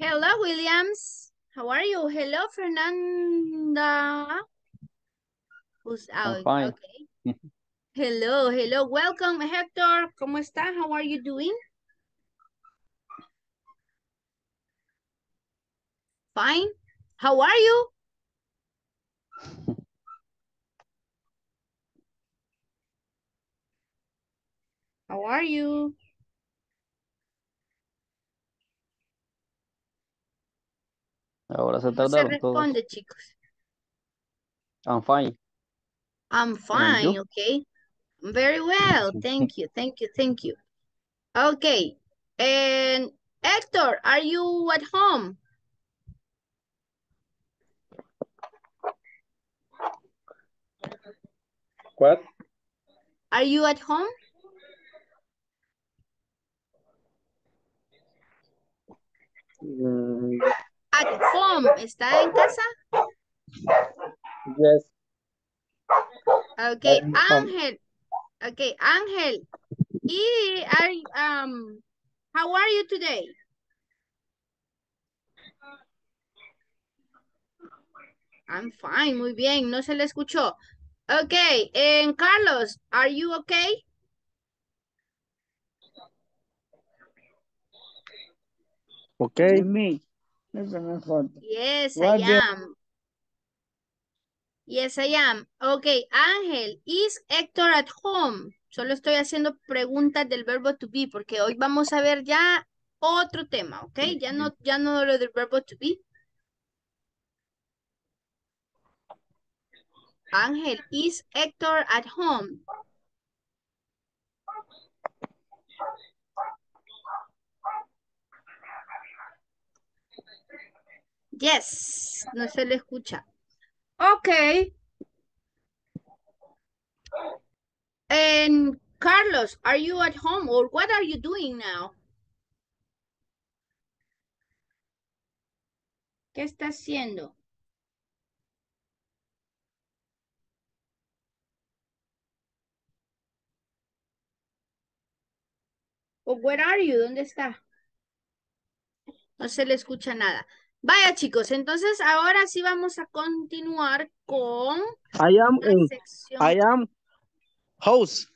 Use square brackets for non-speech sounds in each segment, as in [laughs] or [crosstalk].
Hello, Williams. How are you? Hello, Fernanda. Who's out? fine. Okay. hello, hello. Welcome, Hector. ¿Cómo está? How are you doing? Fine. How are you? [laughs] How are you? Ahora se No se tardaron todos. chicos. I'm fine. I'm And fine, you? okay. Very well. [laughs] Thank you, thank you, thank you. Okay. And Hector, are you at home? What? Are you at home? Mm, At home. ¿Está en casa? yes. Okay, I'm home. Ángel. Okay, Ángel. Y are, um, how are you today? I'm fine, muy bien, no se le escuchó. Okay, and Carlos, are you okay? Okay. Me. Yes, What I am. Yes, I am. Okay, Ángel, is Héctor at home? Solo estoy haciendo preguntas del verbo to be porque hoy vamos a ver ya otro tema, ¿ok? Ya no, ya no lo del verbo to be. Ángel, is Héctor at home? Yes, no se le escucha. Okay. And Carlos, are you at home or what are you doing now? ¿Qué está haciendo? ¿O where are you? ¿Dónde está? No se le escucha nada. Vaya chicos, entonces ahora sí vamos a continuar con I am la in, sección. I am house.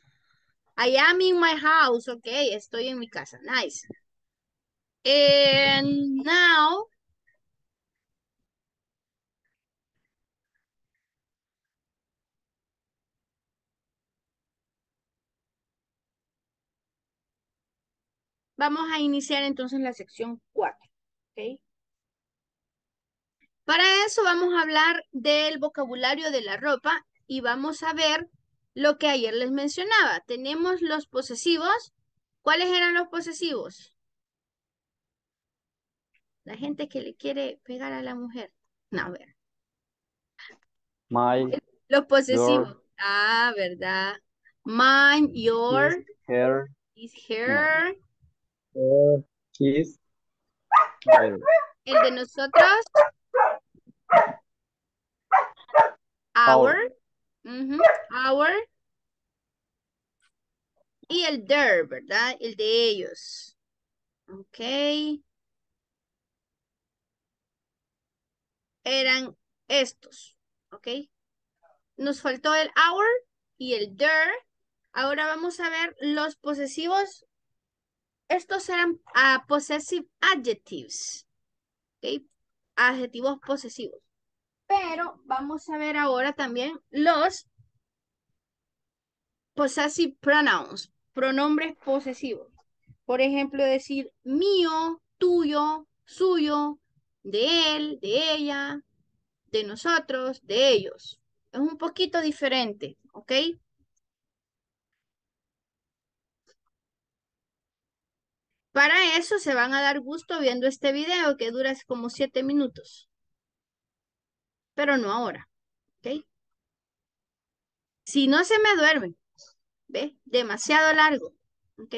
I am in my house. Ok, estoy en mi casa. Nice. And now, vamos a iniciar entonces la sección 4. Ok. Para eso vamos a hablar del vocabulario de la ropa y vamos a ver lo que ayer les mencionaba. Tenemos los posesivos. ¿Cuáles eran los posesivos? La gente que le quiere pegar a la mujer. No, a ver. My, Los posesivos. Ah, ¿verdad? Mine, your, her, his, her. Uh, his, her. El de nosotros. Our. Ujú, Our. Y el their, ¿verdad? El de ellos. Ok. Eran estos. Ok. Nos faltó el our y el their. Ahora vamos a ver los posesivos. Estos eran ah, possessive adjectives. Ok. Adjetivos posesivos. Pero vamos a ver ahora también los possessive pronouns, pronombres posesivos. Por ejemplo, decir mío, tuyo, suyo, de él, de ella, de nosotros, de ellos. Es un poquito diferente, ¿ok? Para eso se van a dar gusto viendo este video que dura como siete minutos. Pero no ahora, ¿ok? Si no se me duerme, ¿ve? Demasiado largo, ¿ok?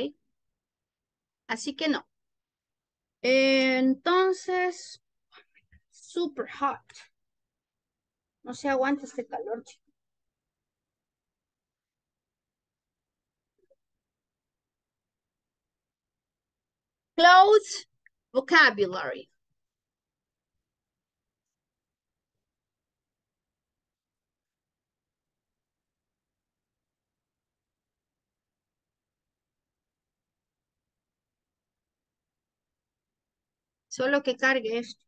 Así que no. Entonces, super hot. No se aguanta este calor, chicos. Clothes, vocabulary. Solo que cargue esto.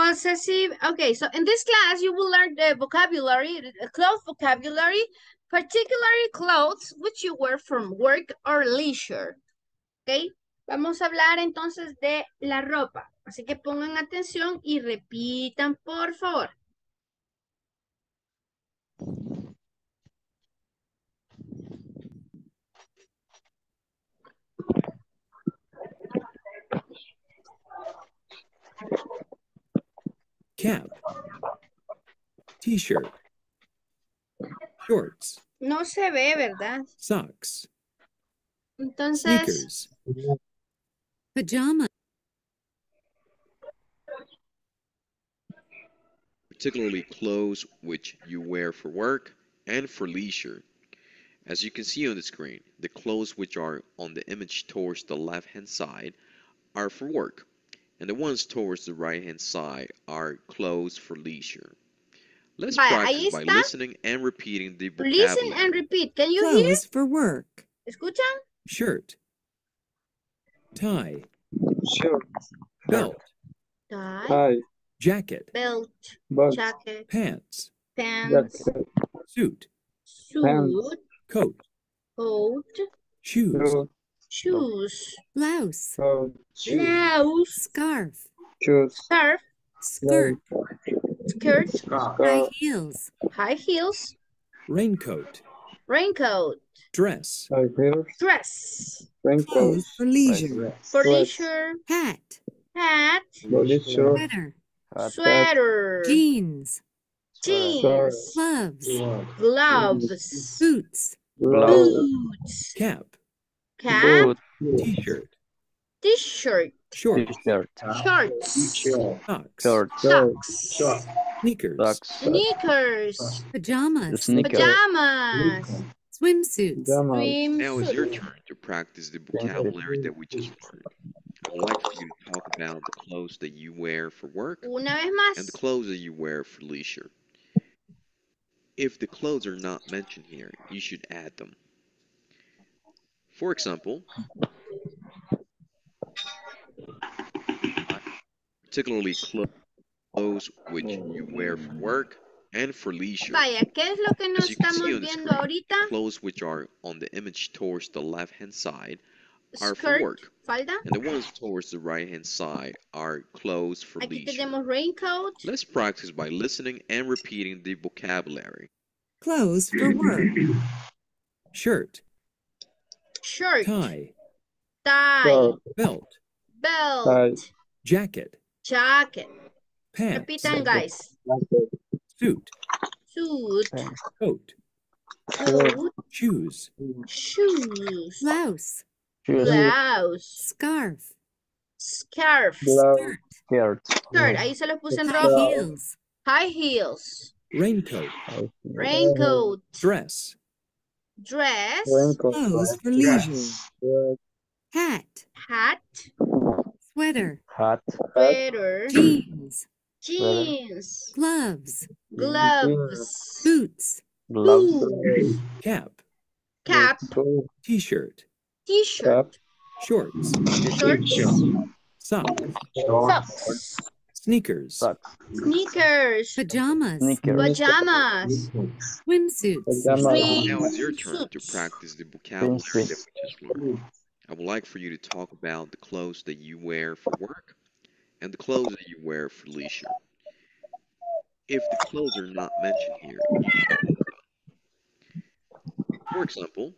Possessive, okay, so in this class you will learn the vocabulary, the clothes vocabulary, particularly clothes which you wear from work or leisure. Okay, vamos a hablar entonces de la ropa. Así que pongan atención y repitan, por favor. Cap, t-shirt, shorts, No se ve, ¿verdad? socks, Entonces, sneakers, pajama, particularly clothes which you wear for work and for leisure. As you can see on the screen, the clothes which are on the image towards the left hand side are for work, and the ones towards the right hand side are clothes for leisure. Let's Vaya, ahí practice by está. listening and repeating the listen and vocabulary. repeat. Can you hear? clothes for work, ¿Escuchan? shirt, tie, Shirt. belt, Tie, Tie. jacket, belt, Box. jacket, pants, pants, Jacket. suit, suit, coat, coat, shoes, Shoes. Shoes, blouse, Coat. blouse, scarf, Shoes. scarf, skirt, skirt, high heels, high heels, raincoat, raincoat, dress, dress, Raincoat. clothes. For leisure, for leisure, hat, hat, Body sweater, Hat, sweater, jeans, jeans, gloves, gloves, boots, Blouse. boots, cap, cap, t-shirt, t-shirt, shorts, t-shirt, shorts, socks, shorts, socks, sneakers, socks, sneakers, pajamas, sneakers, pajamas, swimsuits, Pajamas. Now is your turn to practice the vocabulary that we just learned. I would like for you to talk about the clothes that you wear for work and the clothes that you wear for leisure. If the clothes are not mentioned here, you should add them. For example, particularly clothes which you wear for work and for leisure. vaya, ¿qué es lo que nos As you can see estamos viendo screen, ahorita? Clothes which are on the image towards the left hand side are for work, falda. and the ones towards the right hand side are clothes for Aquí leisure. tenemos raincoat, Let's practice by listening and repeating the vocabulary. clothes for work, [laughs] shirt, shirt, tie, tie, Shirt. belt, belt, Tie. jacket, jacket. pants, Repitan, guys. suit, Suit, coat, coat, shoes, shoes, blouse, shoes, blouse, scarf, scarf, Blouse. skirt, skirt, skirt. Ahí se los puse en high rojo. heels, High heels, raincoat, raincoat, dress, dress, clothes for leisure, hat, hat, sweater, hat, sweater, jeans, jeans, gloves, gloves, boots, gloves, boots, cap, cap, t-shirt, t-shirt, shorts, shorts, socks, socks, sneakers, socks, sneakers, pajamas, sneakers, pajamas, swimsuits, Pajamas. Now it's your turn to practice the vocabulary that we just learned. I would like for you to talk about the clothes that you wear for work and the clothes that you wear for leisure. If the clothes are not mentioned here, you should add them. for example,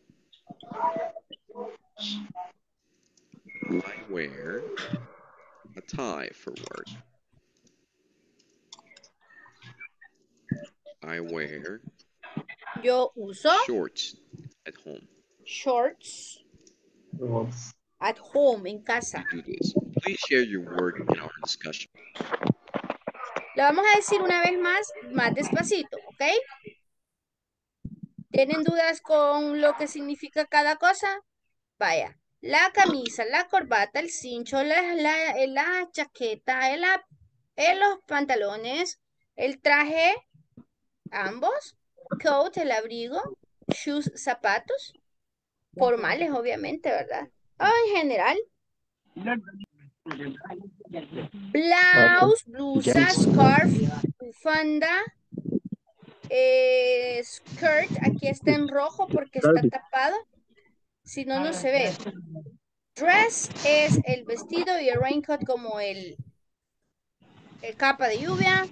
I wear a tie for work. I wear Yo uso shorts at home. shorts at home, en casa. You do this. Please share your work in our discussion. Lo vamos a decir una vez más, más despacito, ¿ok? ¿Tienen dudas con lo que significa cada cosa? Vaya, la camisa, la corbata, el cincho, la, la, la chaqueta, el, los pantalones, el traje, ambos, coat, el abrigo, shoes, zapatos, formales obviamente, ¿verdad? O en general, blouse, blusa, scarf, bufanda, eh, skirt, aquí está en rojo porque está tapado, si no, no se ve. Dress es el vestido y el raincoat como el, el capa de lluvia.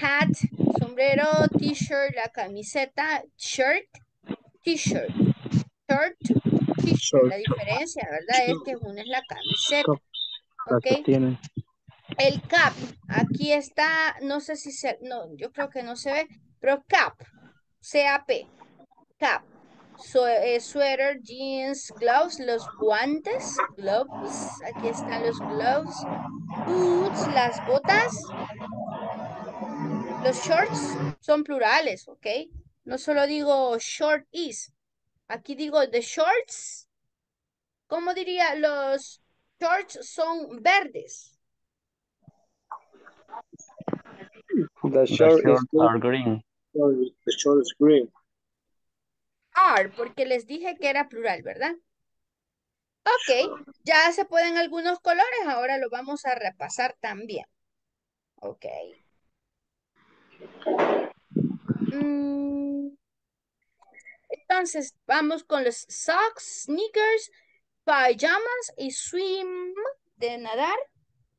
Hat, sombrero, t-shirt, la camiseta, shirt, t-shirt, shirt, t-shirt. La diferencia, ¿verdad? Es que una es la camiseta. ¿Ok? El cap, aquí está, no sé si se, no, yo creo que no se ve, pero cap, C-A-P, cap, Su- eh, suéter, jeans, gloves, los guantes, gloves, aquí están los gloves, boots, las botas, los shorts son plurales, ¿ok? No solo digo short is, aquí digo the shorts, ¿cómo diría? Los shorts son verdes. The short shorts are green. The short is green. are, porque les dije que era plural, ¿verdad? Ok, ya se pueden algunos colores, ahora lo vamos a repasar también. Ok. Mm, Entonces, vamos con los socks, sneakers, pajamas y swim de nadar,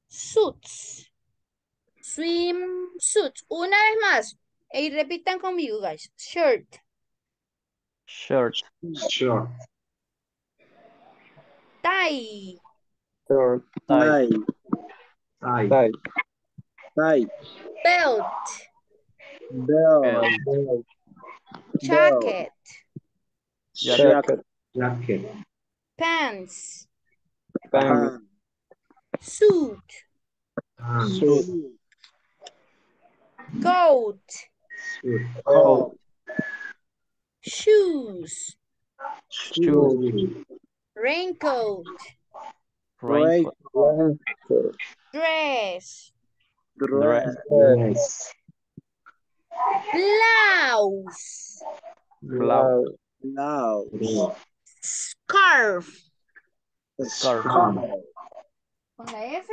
suits. Swim suits. Una vez más. Y repitan conmigo, guys. Shirt, Shirt. Tie, Short. Tie. Tie. Tie. Tie. belt, Bell. Belt. Bell. jacket, Jacket. Jacket. pants, Pants. suit, Pants. Suit. coat, Coat. shoes, Shoes. raincoat, Raincoat. Raincoat. dress, Dress. Dress. Blouse, Blouse. Blouse. scarf. Scarf. Con la F.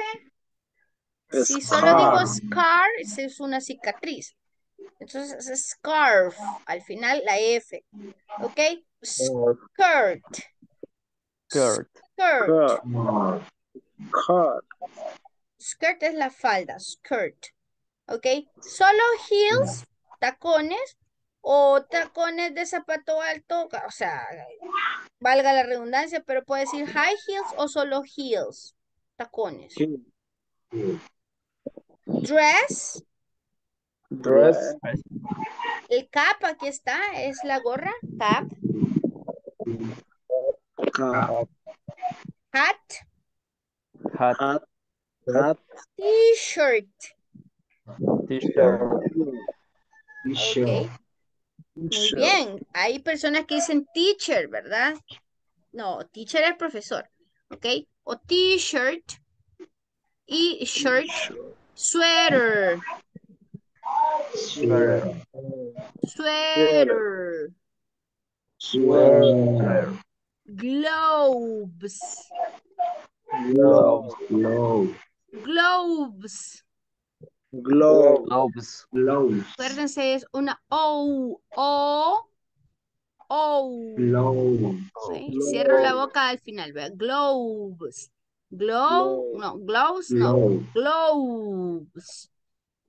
Si solo Scarf. digo scar, esa es una cicatriz. Entonces es scarf. Al final la F. ¿Ok? Scarf. Skirt. Skirt. Skirt. Cut. Skirt es la falda. Skirt. ¿Ok? Solo heels, tacones o tacones de zapato alto. O sea, valga la redundancia, pero puede decir high heels o solo heels. Tacones. Dress. Dress. El cap, aquí está, es la gorra. Cap. Cap. Hat. Hat. Hat. Hat. T-shirt. T-shirt. Ok. Muy bien. Hay personas que dicen teacher, ¿verdad? No, teacher es profesor. ¿Ok? O t-shirt y shirt, sweater, Sweater. sweater, Sweater. globes, Glove. Glove. globes. Glove. Gloves. Gloves. Acuérdense, es una O, O, O. Gloves. ¿sí? Cierro la boca al final, ¿verdad? Globes. Glow, no, gloves, no. Globes.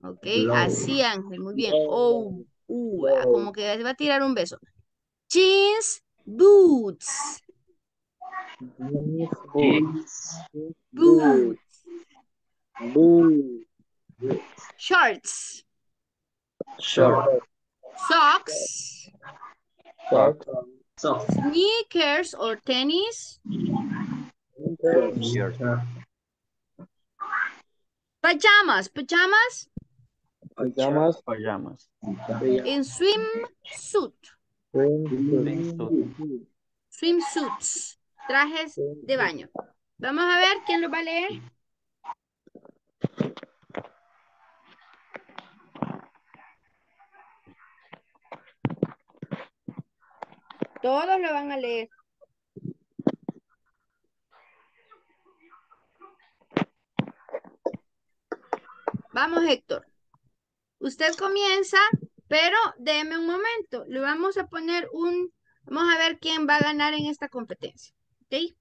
Ok, Globes. así Ángel, muy bien. O, U, como que va a tirar un beso. Jeans, boots, Boots. boots, Boots. Shorts, Short. socks, Sock. Socks. sneakers or tennis, Shirt. Pajamas, pajamas Pajamas. Pajamas. en swimsuit. Swimsuit. Swimsuits. Trajes de baño. Vamos a ver quién lo va a leer. Todos lo van a leer. Vamos, Héctor. Usted comienza, pero déme un momento. Le vamos a poner un... Vamos a ver quién va a ganar en esta competencia. ¿Ok?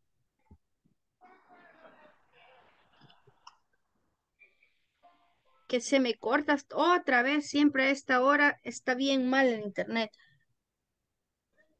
Que se me corta otra vez. Siempre a esta hora está bien mal el internet.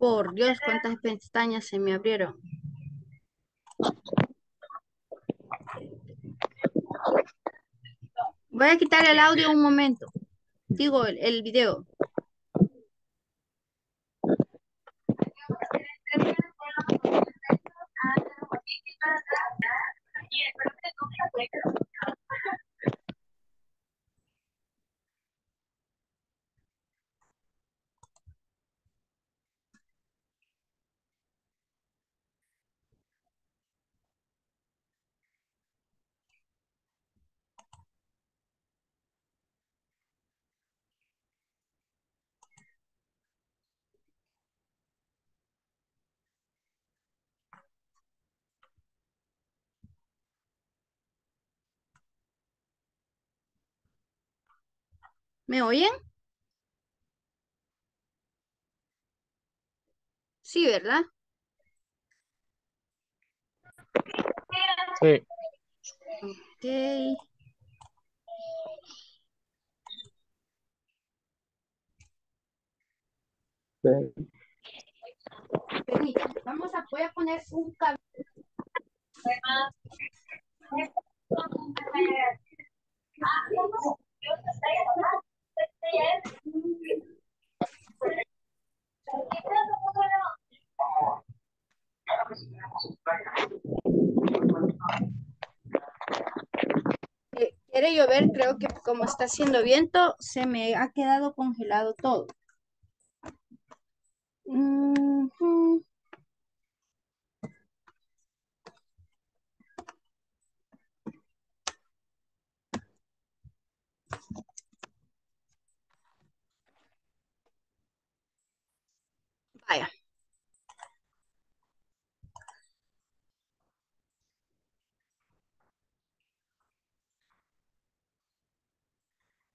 Por Dios, cuántas pestañas se me abrieron. Voy a quitar el audio un momento. Digo, el, video. ¿Me oyen? Sí, ¿verdad? Sí. Ok. Permítame, Vamos a, voy a poner un cable. Eh, Quiere llover, creo que como está haciendo viento, se me ha quedado congelado todo. Ujú.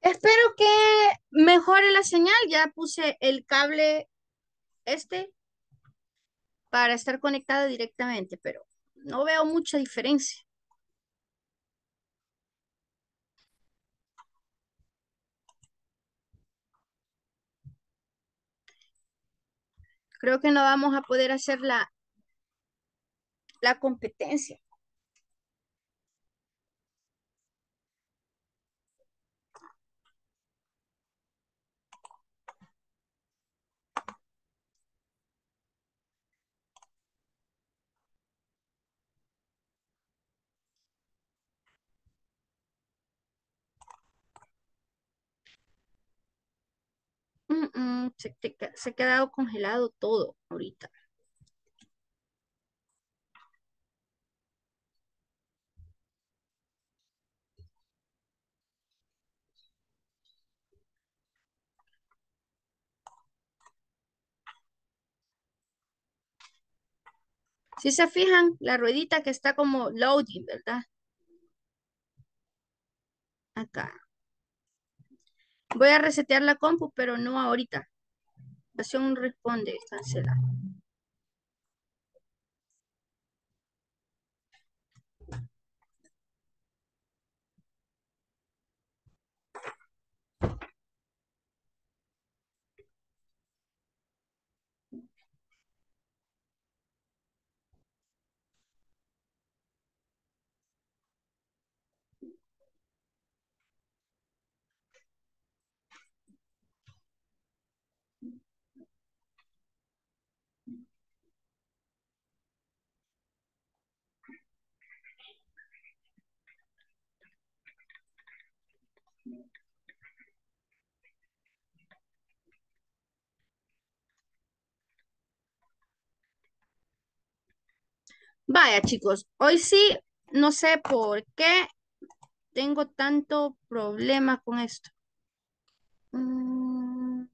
Espero que mejore la señal. Ya puse el cable este para estar conectado directamente, pero no veo mucha diferencia. Creo que no vamos a poder hacer la, la competencia. Mm, se, se ha quedado congelado todo ahorita. Si se fijan, la ruedita que está como loading, ¿verdad? Acá. Voy a resetear la compu, pero no ahorita. Acción responde, cancela. Vaya, chicos, hoy sí, no sé por qué tengo tanto problema con esto. Mm.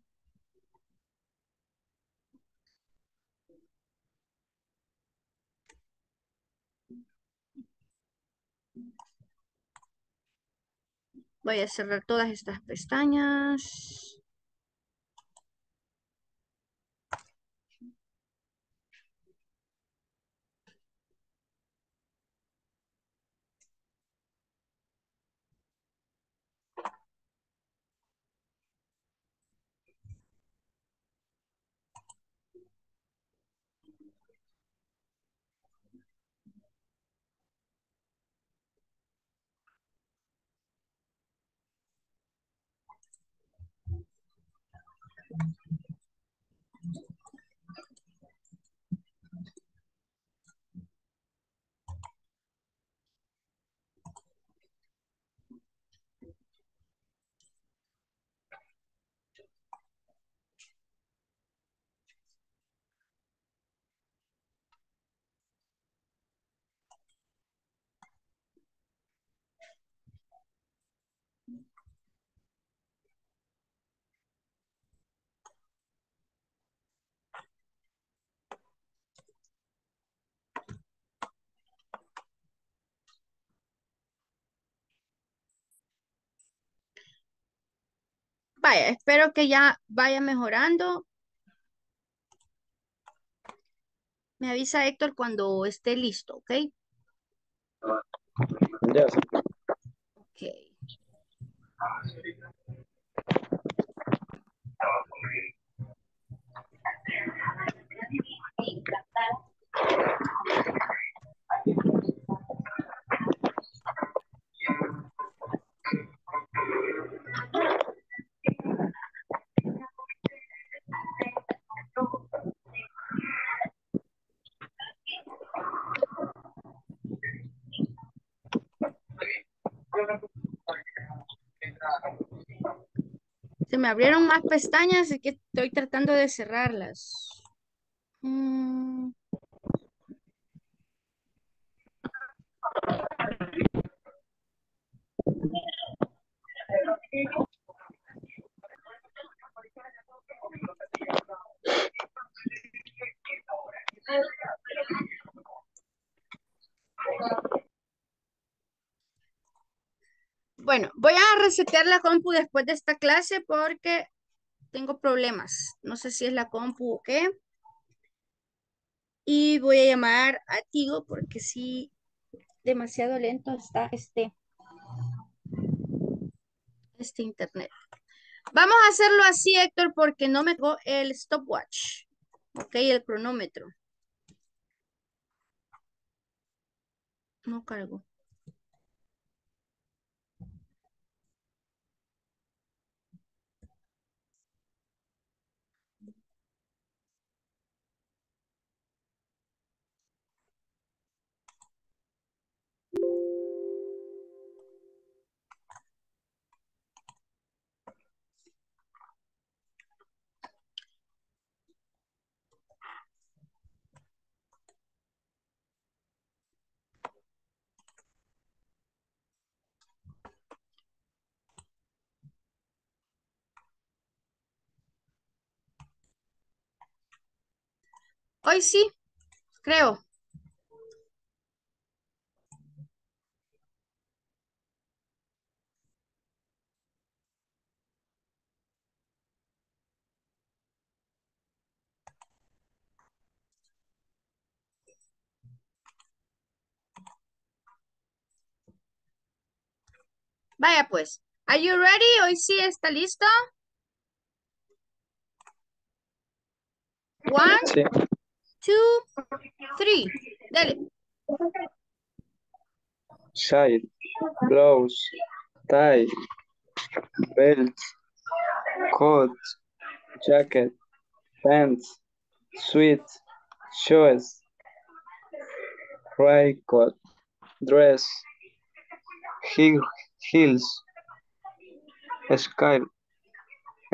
Voy a cerrar todas estas pestañas. happen. Vaya, espero que ya vaya mejorando. Me avisa Héctor cuando esté listo, ¿ok? Yes. Ok. Me abrieron más pestañas y que estoy tratando de cerrarlas. Mm. Bueno, voy a resetear la compu después de esta clase porque tengo problemas. No sé si es la compu o qué. Y voy a llamar a Tigo porque sí, demasiado lento está este, este internet. Vamos a hacerlo así, Héctor, porque no me dio el stopwatch. Ok, el cronómetro. No cargo. Hoy sí, creo. Vaya pues. Are you ready? Hoy sí está listo. One, sí. Two, three. Dale. Shade, blouse, tie, belt, coat, jacket, pants, sweat, shoes, raincoat, dress, heel, heels, scarf,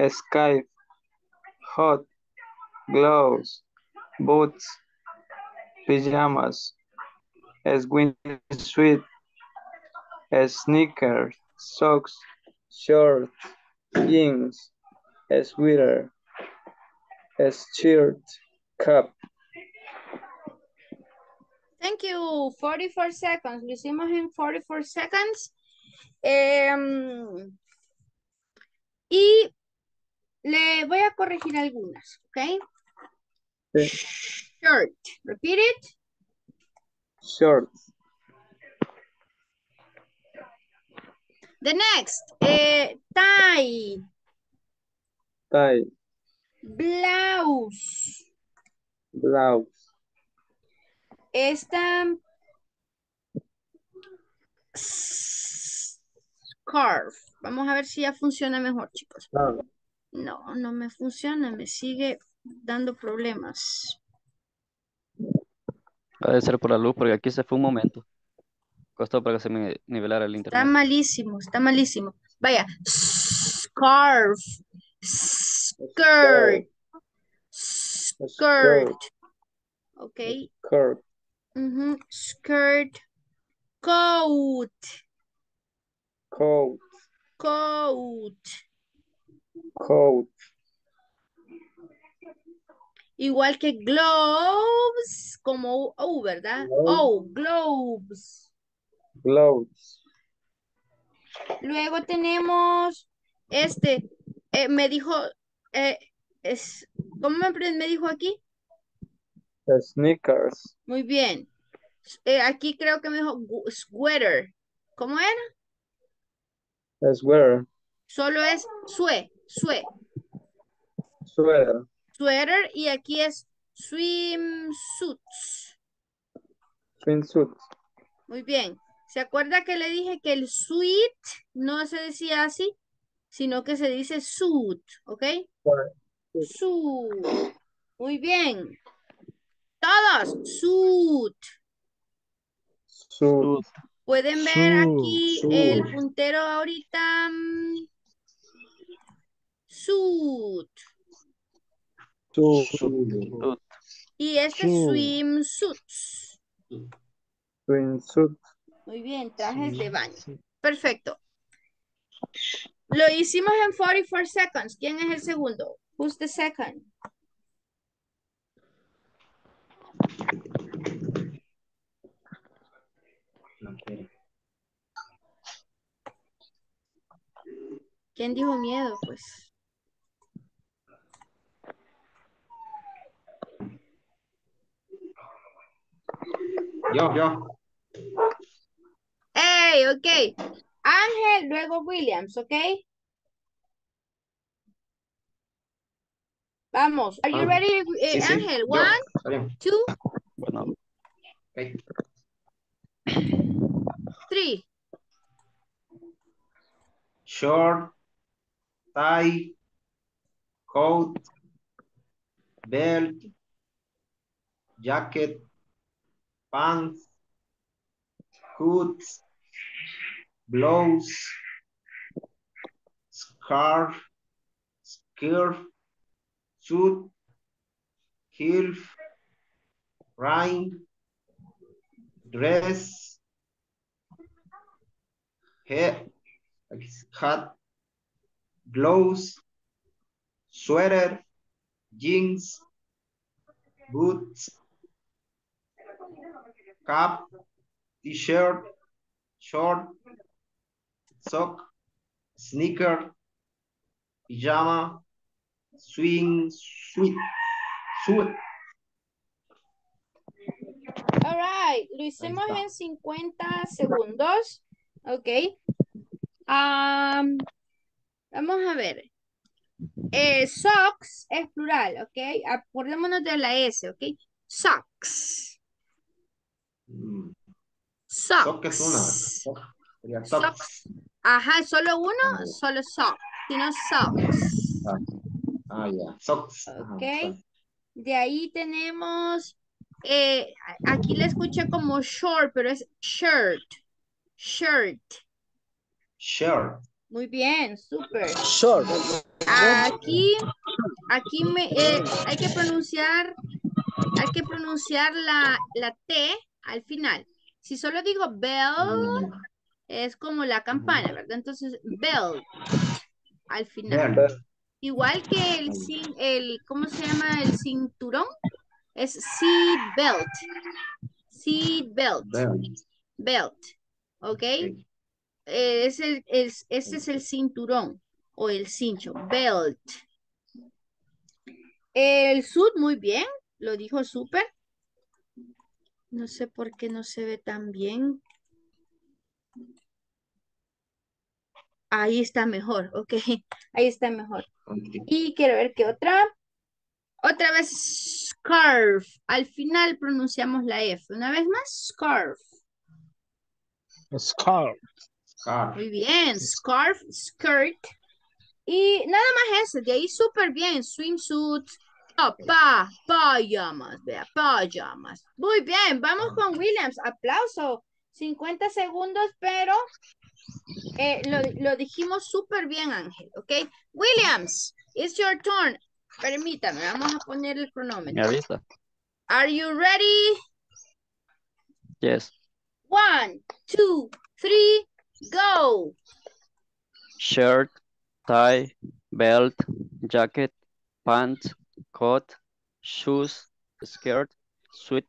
scarf, hot, gloves, boots, pajamas, swimsuit, sneakers, socks, shorts, jeans, sweater, shirt, cap. Thank you. 44 seconds. Lo hicimos en 44 seconds. Em, y le voy a corregir algunas, ¿ok? Shirt. Repeat it. Shorts, The next. eh, tie. tie, Blouse. blouse, Esta. Scarf. Vamos a ver si ya funciona mejor, chicos. No, no me funciona, me sigue dando problemas. Ha de ser por la luz, porque aquí se fue un momento. Costó para que se me nivelara el Está internet. malísimo, está malísimo. Vaya, scarf, skirt, skirt, ok, skirt, skirt, coat, coat, coat, coat, igual que gloves, como O, ¿verdad? Oh, gloves. gloves, Luego tenemos este, eh, me dijo, eh, es, ¿cómo me, me dijo aquí? sneakers, Muy bien. Eh, aquí creo que me dijo sweater. ¿Cómo era? sweater, Solo es sue, sue, sweater, sweater y aquí es swimsuits. swimsuit, Muy bien. ¿Se acuerda que le dije que el suit no se decía así, sino que se dice suit, ¿ok? Suit. Muy bien. Todos, suit. suit, Pueden ver aquí el puntero ahorita. mm, Suit. Y este Suit. swimsuits. swimsuit, Muy bien, trajes de baño. Perfecto. Lo hicimos en 44 seconds. ¿Quién es el segundo? Who's the second? ¿Quién dijo miedo? Pues. Yo, yo. ¡Ey! Ok. Ángel, luego Williams, ¿ok? Vamos. Are you Ah, ready, eh, Sí, sí, Ángel? yo. One, two, Bueno, Ok. three. Short, tie, coat, belt, jacket, pants, boots, blouse, scarf, skirt, suit, heel, rain, dress, hat, gloves, sweater, jeans, boots, cap, t-shirt, short, sock, sneaker, pijama, swing, suit, suit. All right. Lo hicimos en 50 segundos. Ok. Am, vamos a ver. Eh, socks es plural, ¿ok? Acordémonos de la S, ¿ok? Socks. Mm, Socks. Sock es una. Sock sería socks. Socks. Ajá, solo uno, solo sock, sino socks. Ah, ah, ya. Socks. Ok. De ahí tenemos, eh, aquí le escuché como short, pero es shirt. Shirt. Shirt. Muy bien, súper. Short. Aquí, aquí me, eh, hay que pronunciar, hay que pronunciar la, la T al final. Si solo digo bell, Mm, es como la campana, ¿verdad? Entonces, bell al final. Igual que el, cin- el, ¿cómo se llama? El cinturón. Es seat belt. Seat belt. Belt. Belt. ¿Ok? Ok. Eh, es ese es el cinturón o el cincho. Belt. El sud, muy bien. Lo dijo súper. No sé por qué no se ve tan bien. Ahí está mejor, ok. [laughs] Ahí está mejor. Y quiero ver qué otra. Otra vez scarf. Al final pronunciamos la F. Una vez más, scarf. Scarf. Scarf. Muy bien, scarf, skirt. Y nada más eso, de ahí súper bien. Swimsuit. Oh, pa, pajamas, vea, pajamas. Muy bien, vamos con Williams. Aplauso. 50 segundos, pero eh, lo, lo dijimos súper bien, Ángel, ¿ok? Williams, it's your turn. Permítame, vamos a poner el ¿Me cronómetro. avisa? Are you ready? Yes. One, two, three, go. Shirt, tie, belt, jacket, pants, coat, shoes, skirt, suit,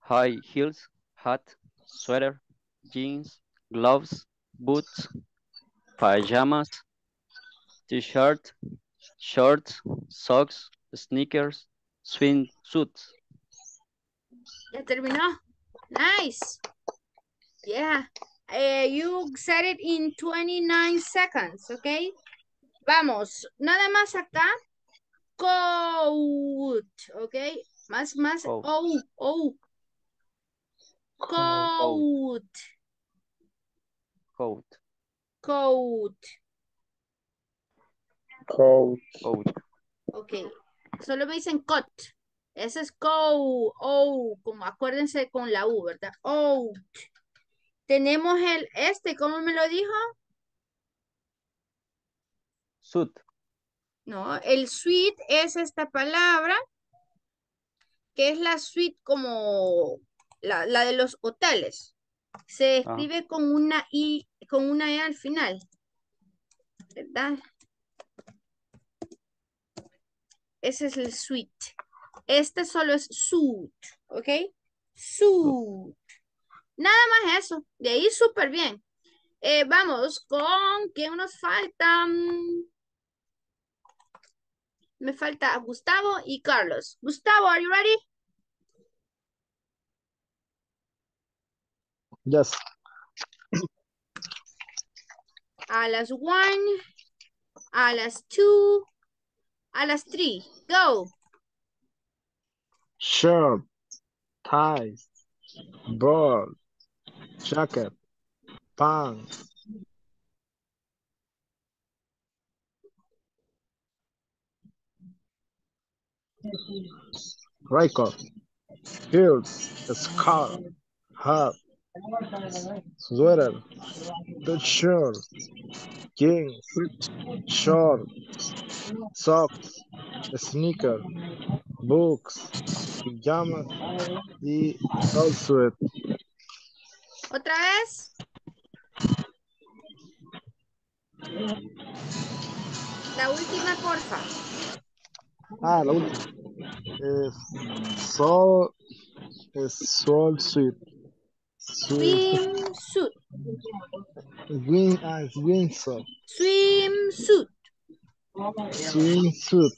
high heels, hat, sweater, jeans, gloves, boots, pajamas, t-shirt, shorts, socks, sneakers, swimsuits. Ya terminó. Nice. Yeah. Eh, you said it in 29 seconds, okay? Vamos. Nada más acá. Coat, ¿ok? Más, más. Coat. Oh, oh. Coat. Coat, Coat. Coat. coat, Ok. Solo me dicen cot. Ese es coat. Oh, como acuérdense con la U, ¿verdad? Oh. Tenemos el este, ¿cómo me lo dijo? suit, No, el suite es esta palabra, que es la suite como la, la de los hoteles. Se Ah. escribe con una I, con una E al final. ¿Verdad? Ese es el suite. Este solo es suit, ¿ok? Suit. Nada más eso. De ahí súper bien. Eh, vamos con, ¿quién nos falta? Me falta Gustavo y Carlos. Gustavo, are you ready? Yes. A las one, a las two, a las three. Go. Shirt. Tie. Ball. Jacket. Pants. Raincoat. Heels. Scarf. Hat. Sweater. T-shirt. Jeans. Short. Socks. Sneaker. Books. Pijamas. Y swimsuit. Otra vez. La última, porfa. Ah, la última. Es sol, es sol suit. Suit. Swimsuit. Win, ah, es windsuit. Swimsuit. Swimsuit.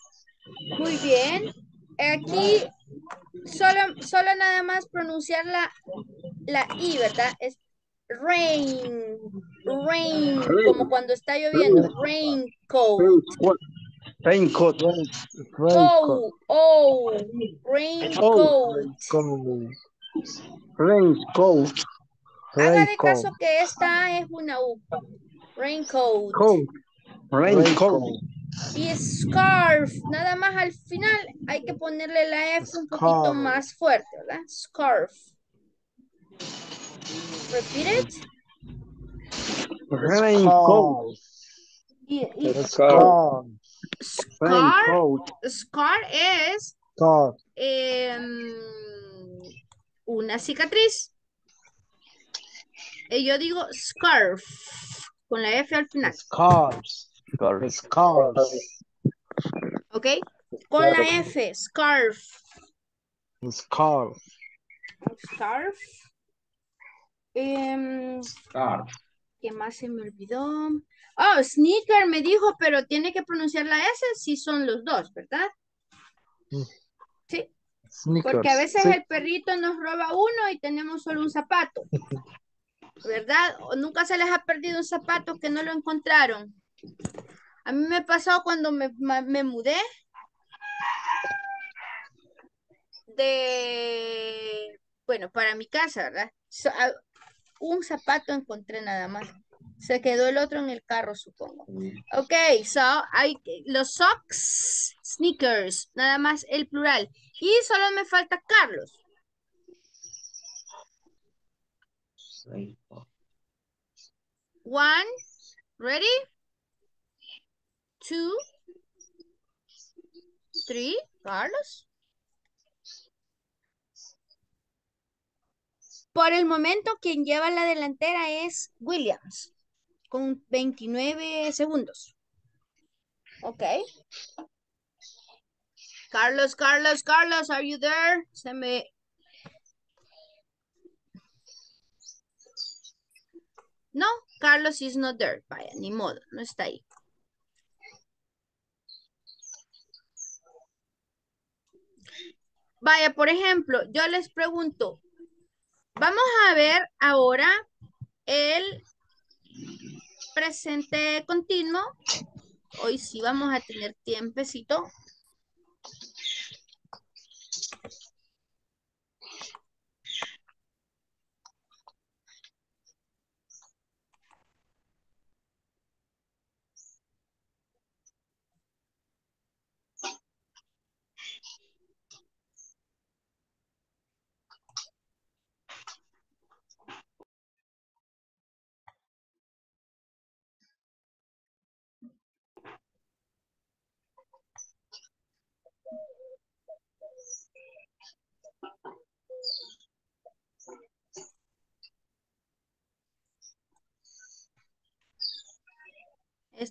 Muy bien. Aquí solo, solo nada más pronunciar la, la I, ¿verdad? Es rain. rain, como cuando está lloviendo. Raincoat. Raincoat. Oh, oh, raincoat. Con Raincoat. Haga de caso que esta es una U. Raincoat. Coat. Raincoat. Y scarf, nada más al final hay que ponerle la F un poquito Scarf. más fuerte, ¿verdad? Scarf. Repeat it. Raincoat. Y, y Scar. Scar, scar es Scar. em, una cicatriz. Y yo digo scarf, con la F al final, Scars. Scarf. Scars. ¿ok? Con la F, scarf. Scar. Scarf. Em, Scarf. ¿Qué más se me olvidó? Oh, sneaker me dijo, pero tiene que pronunciar la S si son los dos, ¿verdad? Sí, Sneakers. porque a veces Sí. el perrito nos roba uno y tenemos solo un zapato. [laughs] ¿Verdad? O nunca se les ha perdido un zapato que no lo encontraron. A mí me pasó cuando me, me mudé de, bueno, para mi casa, ¿verdad? So- un zapato encontré nada más. Se quedó el otro en el carro, supongo. Ok, so hay los socks, sneakers, nada más el plural. Y solo me falta Carlos. One, ready? Two, three, Carlos. Por el momento, quien lleva la delantera es Williams, con 29 segundos. Ok. Carlos, Carlos, Carlos, are you there? Se me... No, Carlos is not there. Vaya, ni modo, no está ahí. Vaya, por ejemplo, yo les pregunto, vamos a ver ahora el presente continuo. Hoy sí vamos a tener tiempecito.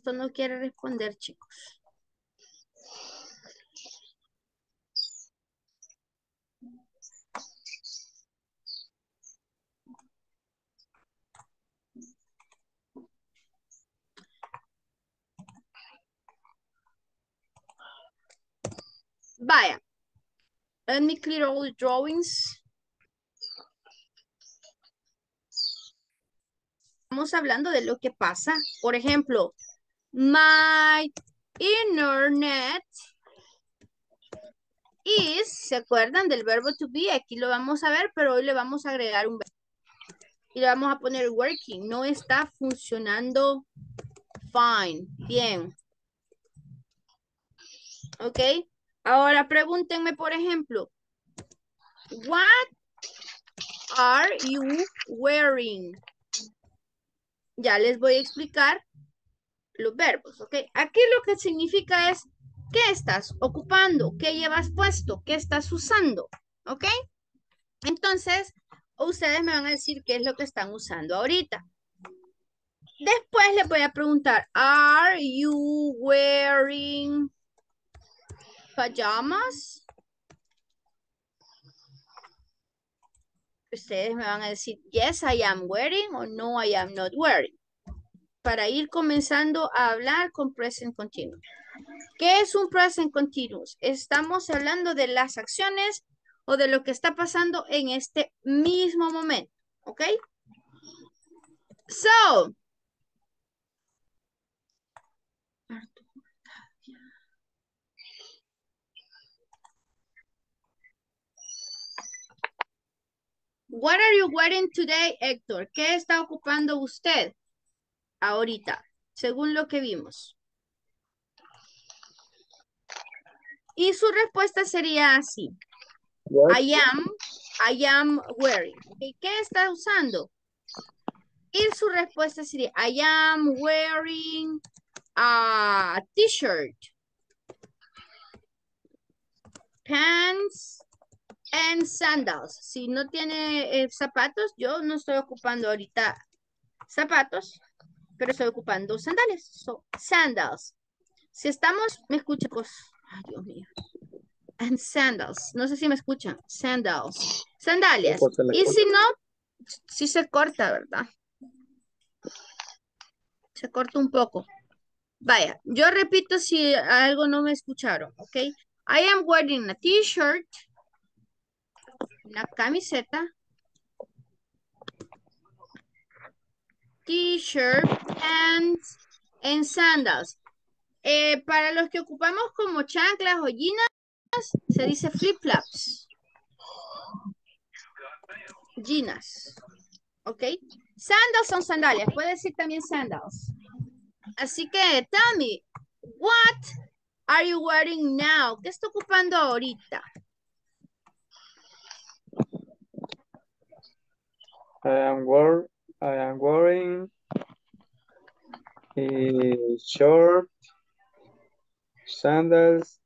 Esto no quiere responder, chicos. Vaya. Let me clear all the drawings. Estamos hablando de lo que pasa. Por ejemplo, my internet is, ¿se acuerdan del verbo to be? Aquí lo vamos a ver, pero hoy le vamos a agregar un verbo. Y le vamos a poner working. No está funcionando fine. Bien. Ok. Ahora pregúntenme, por ejemplo, what are you wearing? Ya les voy a explicar los verbos, ¿ok? Aquí lo que significa es ¿qué estás ocupando? ¿Qué llevas puesto? ¿Qué estás usando? ¿Ok? Entonces, ustedes me van a decir qué es lo que están usando ahorita. Después les voy a preguntar, ¿Are you wearing pajamas? Ustedes me van a decir, yes, I am wearing o no, I am not wearing para ir comenzando a hablar con present continuous. ¿Qué es un present continuous? Estamos hablando de las acciones o de lo que está pasando en este mismo momento, ¿ok? So, What are you wearing today, Héctor? ¿Qué está ocupando usted? Ahorita, según lo que vimos? Y su respuesta sería así. What? I am, I am wearing. ¿Y ¿Qué está usando? Y su respuesta sería, I am wearing a t-shirt, pants, and sandals. Si no tiene eh, zapatos, yo no estoy ocupando ahorita zapatos, pero estoy ocupando sandalias. So, sandals. Si estamos, me escucha, pues, ay, Dios mío. And sandals. No sé si me escuchan. Sandals. Sandalias. Y si no, sí se corta, ¿verdad? Se corta un poco. Vaya, yo repito si algo no me escucharon, ¿ok? I am wearing a t-shirt, una camiseta, t-shirt, pants, and sandals. Eh, para los que ocupamos como chanclas o jeans, se dice flip-flops. Ginas. ¿Ok? Sandals son sandalias. Puede decir también sandals. Así que, tell me, what are you wearing now? ¿Qué está ocupando ahorita? Am wear I am wearing a short, sandals,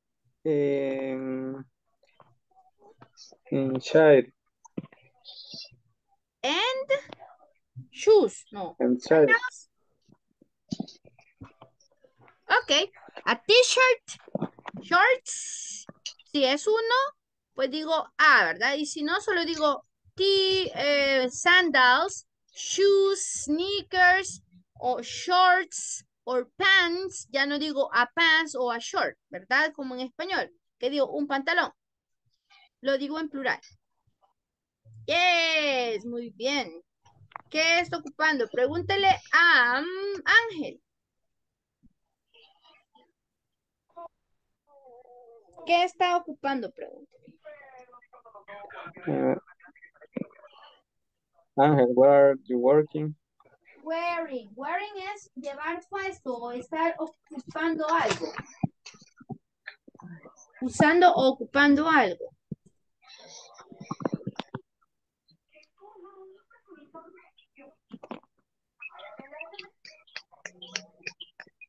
and and shade And shoes. No. and shade. Ok. A t-shirt, shorts. Si es uno, pues digo A, ¿verdad? Y si no, solo digo T, eh, sandals, shoes, sneakers, o shorts, o pants. Ya no digo a pants o a short, ¿verdad? Como en español. Que digo un pantalón. Lo digo en plural. Yes, muy bien. ¿Qué está ocupando? Pregúntele a mm, Ángel. ¿Qué está ocupando? Pregúntele. Angel, where are you working? Wearing. Wearing es llevar puesto o estar ocupando algo. Usando o ocupando algo.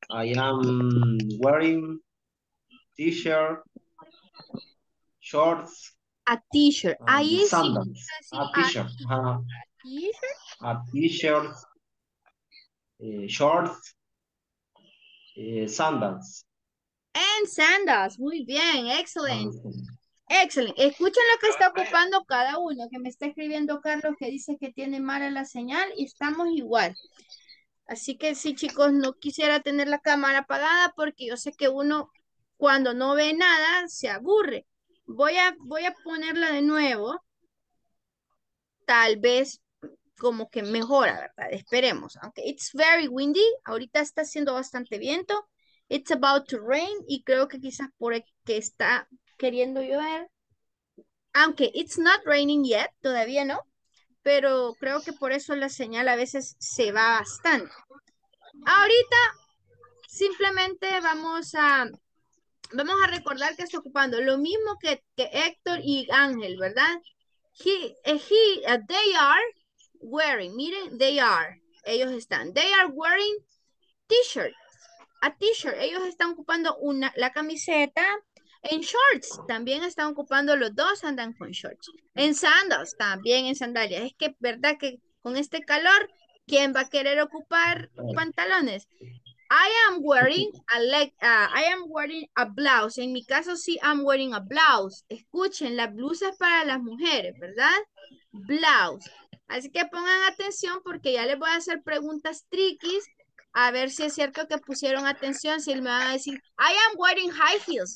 I am wearing t-shirt, shorts, A t-shirt. Ahí sí, A t-shirt. T-shirt. a t-shirt, eh, shorts, eh, sandals. And sandals. Muy bien. Ah, Excellent. Excelente. Escuchen lo que está ocupando cada uno, que me está escribiendo Carlos que dice que tiene mala la señal y estamos igual. Así que sí, chicos, no quisiera tener la cámara apagada porque yo sé que uno cuando no ve nada se aburre. Voy a, voy a ponerla de nuevo. Tal vez como que mejora, ¿verdad? Esperemos. Aunque it's very windy, ahorita está haciendo bastante viento. It's about to rain y creo que quizás por que está queriendo llover. Aunque it's not raining yet, todavía no. Pero creo que por eso la señal a veces se va bastante. Ahorita simplemente vamos a vamos a recordar que está ocupando lo mismo que, que Héctor y Ángel, ¿verdad? He, eh, he, uh, they are wearing, miren, they are, ellos están, they are wearing t-shirt, a t-shirt, ellos están ocupando una, la camiseta en shorts, también están ocupando los dos, andan con shorts, en sandals, también en sandalias, es que, ¿verdad? Que con este calor, ¿quién va a querer ocupar pantalones? I am wearing a leg, uh, I am wearing a blouse. En mi caso sí, I'm wearing a blouse. Escuchen, la blusa es para las mujeres, ¿verdad? Blouse. Así que pongan atención porque ya les voy a hacer preguntas triquis. A ver si es cierto que pusieron atención, si me van a decir, I am wearing high heels.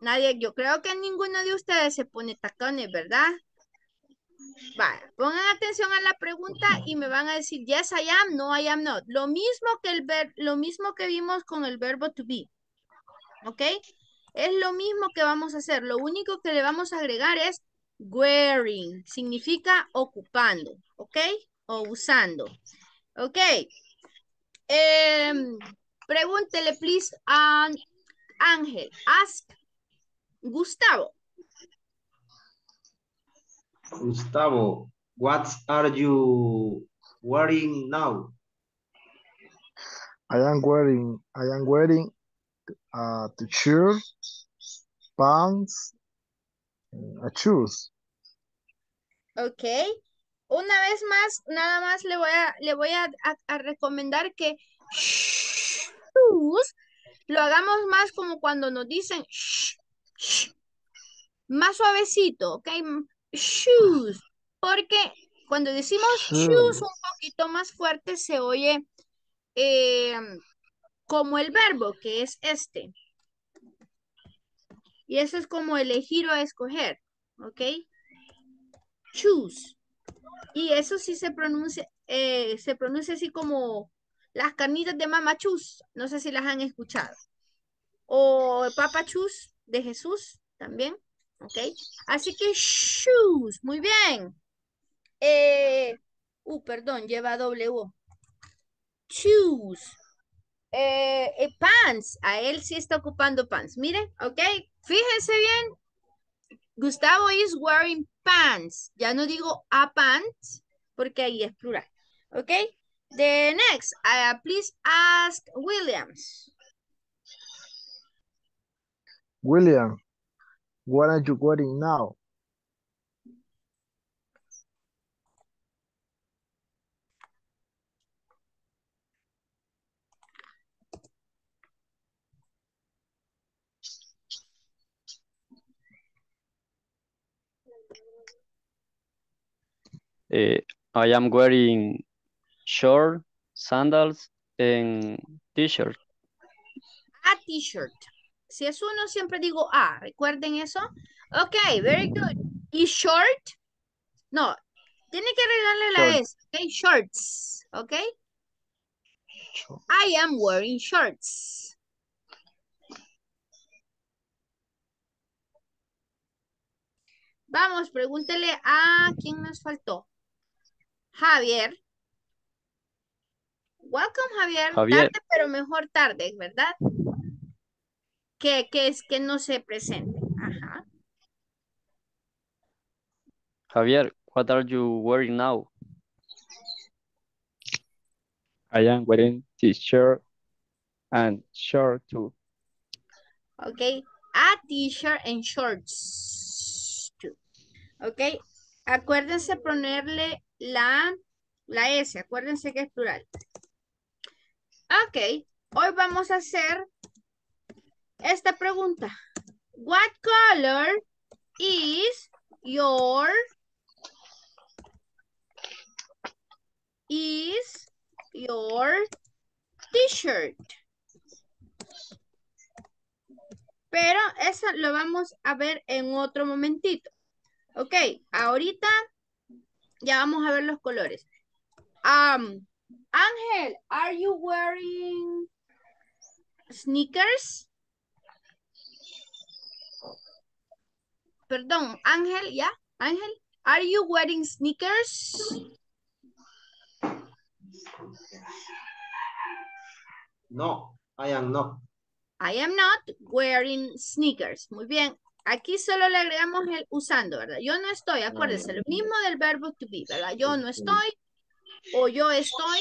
Nadie, yo creo que ninguno de ustedes se pone tacones, ¿verdad? Vale, pongan atención a la pregunta y me van a decir yes I am, no I am not. Lo mismo que el ver, lo mismo que vimos con el verbo to be. ¿Ok? Es lo mismo que vamos a hacer. Lo único que le vamos a agregar es Wearing significa ocupando, ¿ok? O usando. Ok. Em, pregúntele, please, a Ángel. Ask Gustavo. Gustavo, what are you wearing now? I am wearing, I am wearing a t-shirt, pants, uh, a shoes. Ok. Una vez más, nada más le voy a, le voy a, a- recomendar que shoes lo hagamos más como cuando nos dicen más suavecito, ¿ok? Shoes. Porque cuando decimos Shoes. un poquito más fuerte se oye eh, como el verbo, que es este. Y eso es como elegir o escoger, ¿ok? Choose. Y eso sí se pronuncia, eh, se pronuncia así como las carnitas de Mama Chus. No sé si las han escuchado. O Papa Chus de Jesús también. ¿Ok? Así que shoes. Muy bien. Eh, uh, perdón, lleva W. Shoes. Eh, eh, pants. A él sí está ocupando pants. Miren, ¿ok? Fíjense bien. Gustavo is wearing pants. Ya no digo a pants porque ahí es plural. ¿Ok? The next, uh, please ask Williams. William, what are you wearing now? Eh, I am wearing short, sandals, and t-shirt. A t-shirt. Si es uno, siempre digo a. ¿Recuerden eso? Ok, very good. ¿Y short? No, tiene que arreglarle la. S. Ok, shorts. Ok. I am wearing shorts. Vamos, pregúntele a quién nos faltó. Javier. Welcome, Javier. Javier. Tarde, pero mejor tarde, ¿verdad? Que, que es que no se presente. Ajá. Javier, what are you wearing now? I am wearing t-shirt and short too. Ok. A t-shirt and shorts. too. Ok. Acuérdense ponerle la, la S. Acuérdense que es plural. Ok. Hoy vamos a hacer esta pregunta. What color is your is your t-shirt? Pero eso lo vamos a ver en otro momentito. Ok, ahorita ya vamos a ver los colores. Um, Ángel, are you wearing sneakers? Perdón, Ángel, ¿ya? Ángel, are you wearing sneakers? No, I am not. I am not wearing sneakers. Muy bien. Aquí solo le agregamos el usando, ¿verdad? Yo no estoy, acuérdense, lo mismo del verbo to be, ¿verdad? Yo no estoy o yo estoy,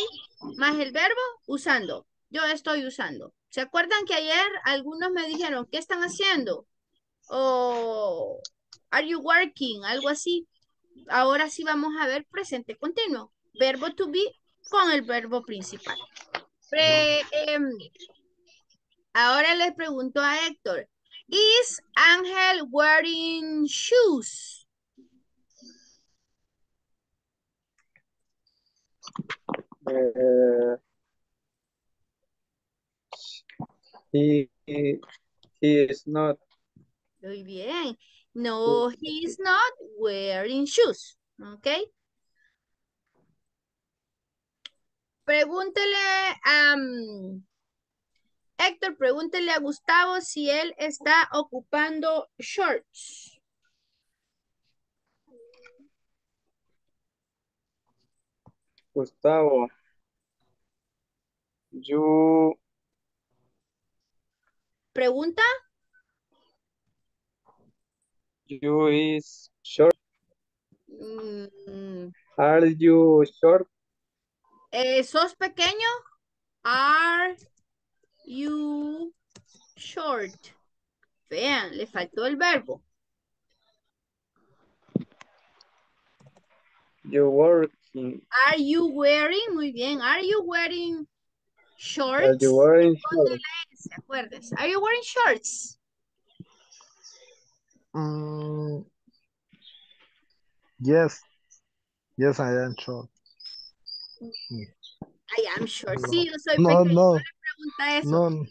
más el verbo usando. Yo estoy usando. ¿Se acuerdan que ayer algunos me dijeron, ¿qué están haciendo? O, are you working? Algo así. Ahora sí vamos a ver presente continuo. Verbo to be con el verbo principal. Pre- em, ahora le pregunto a Héctor. Is Ángel wearing shoes? Uh, he, he he is not. Muy bien. No, he's not wearing shoes. ¿Ok? Pregúntele a... Héctor, pregúntele a Gustavo si él está ocupando shorts. Gustavo, you... ¿Pregunta? You is short. Mm. Are you short? Eh, ¿Sos pequeño? Are you short? Vean, le faltó el verbo. You working? Are you wearing? Muy bien. Are you wearing shorts? Are you wearing shorts? S, acuérdense. Are you wearing shorts? Mm, yes. Yes, I am sure. I am sure. Sí, yo soy No, pequeño. no, Pregunta eso. no. no.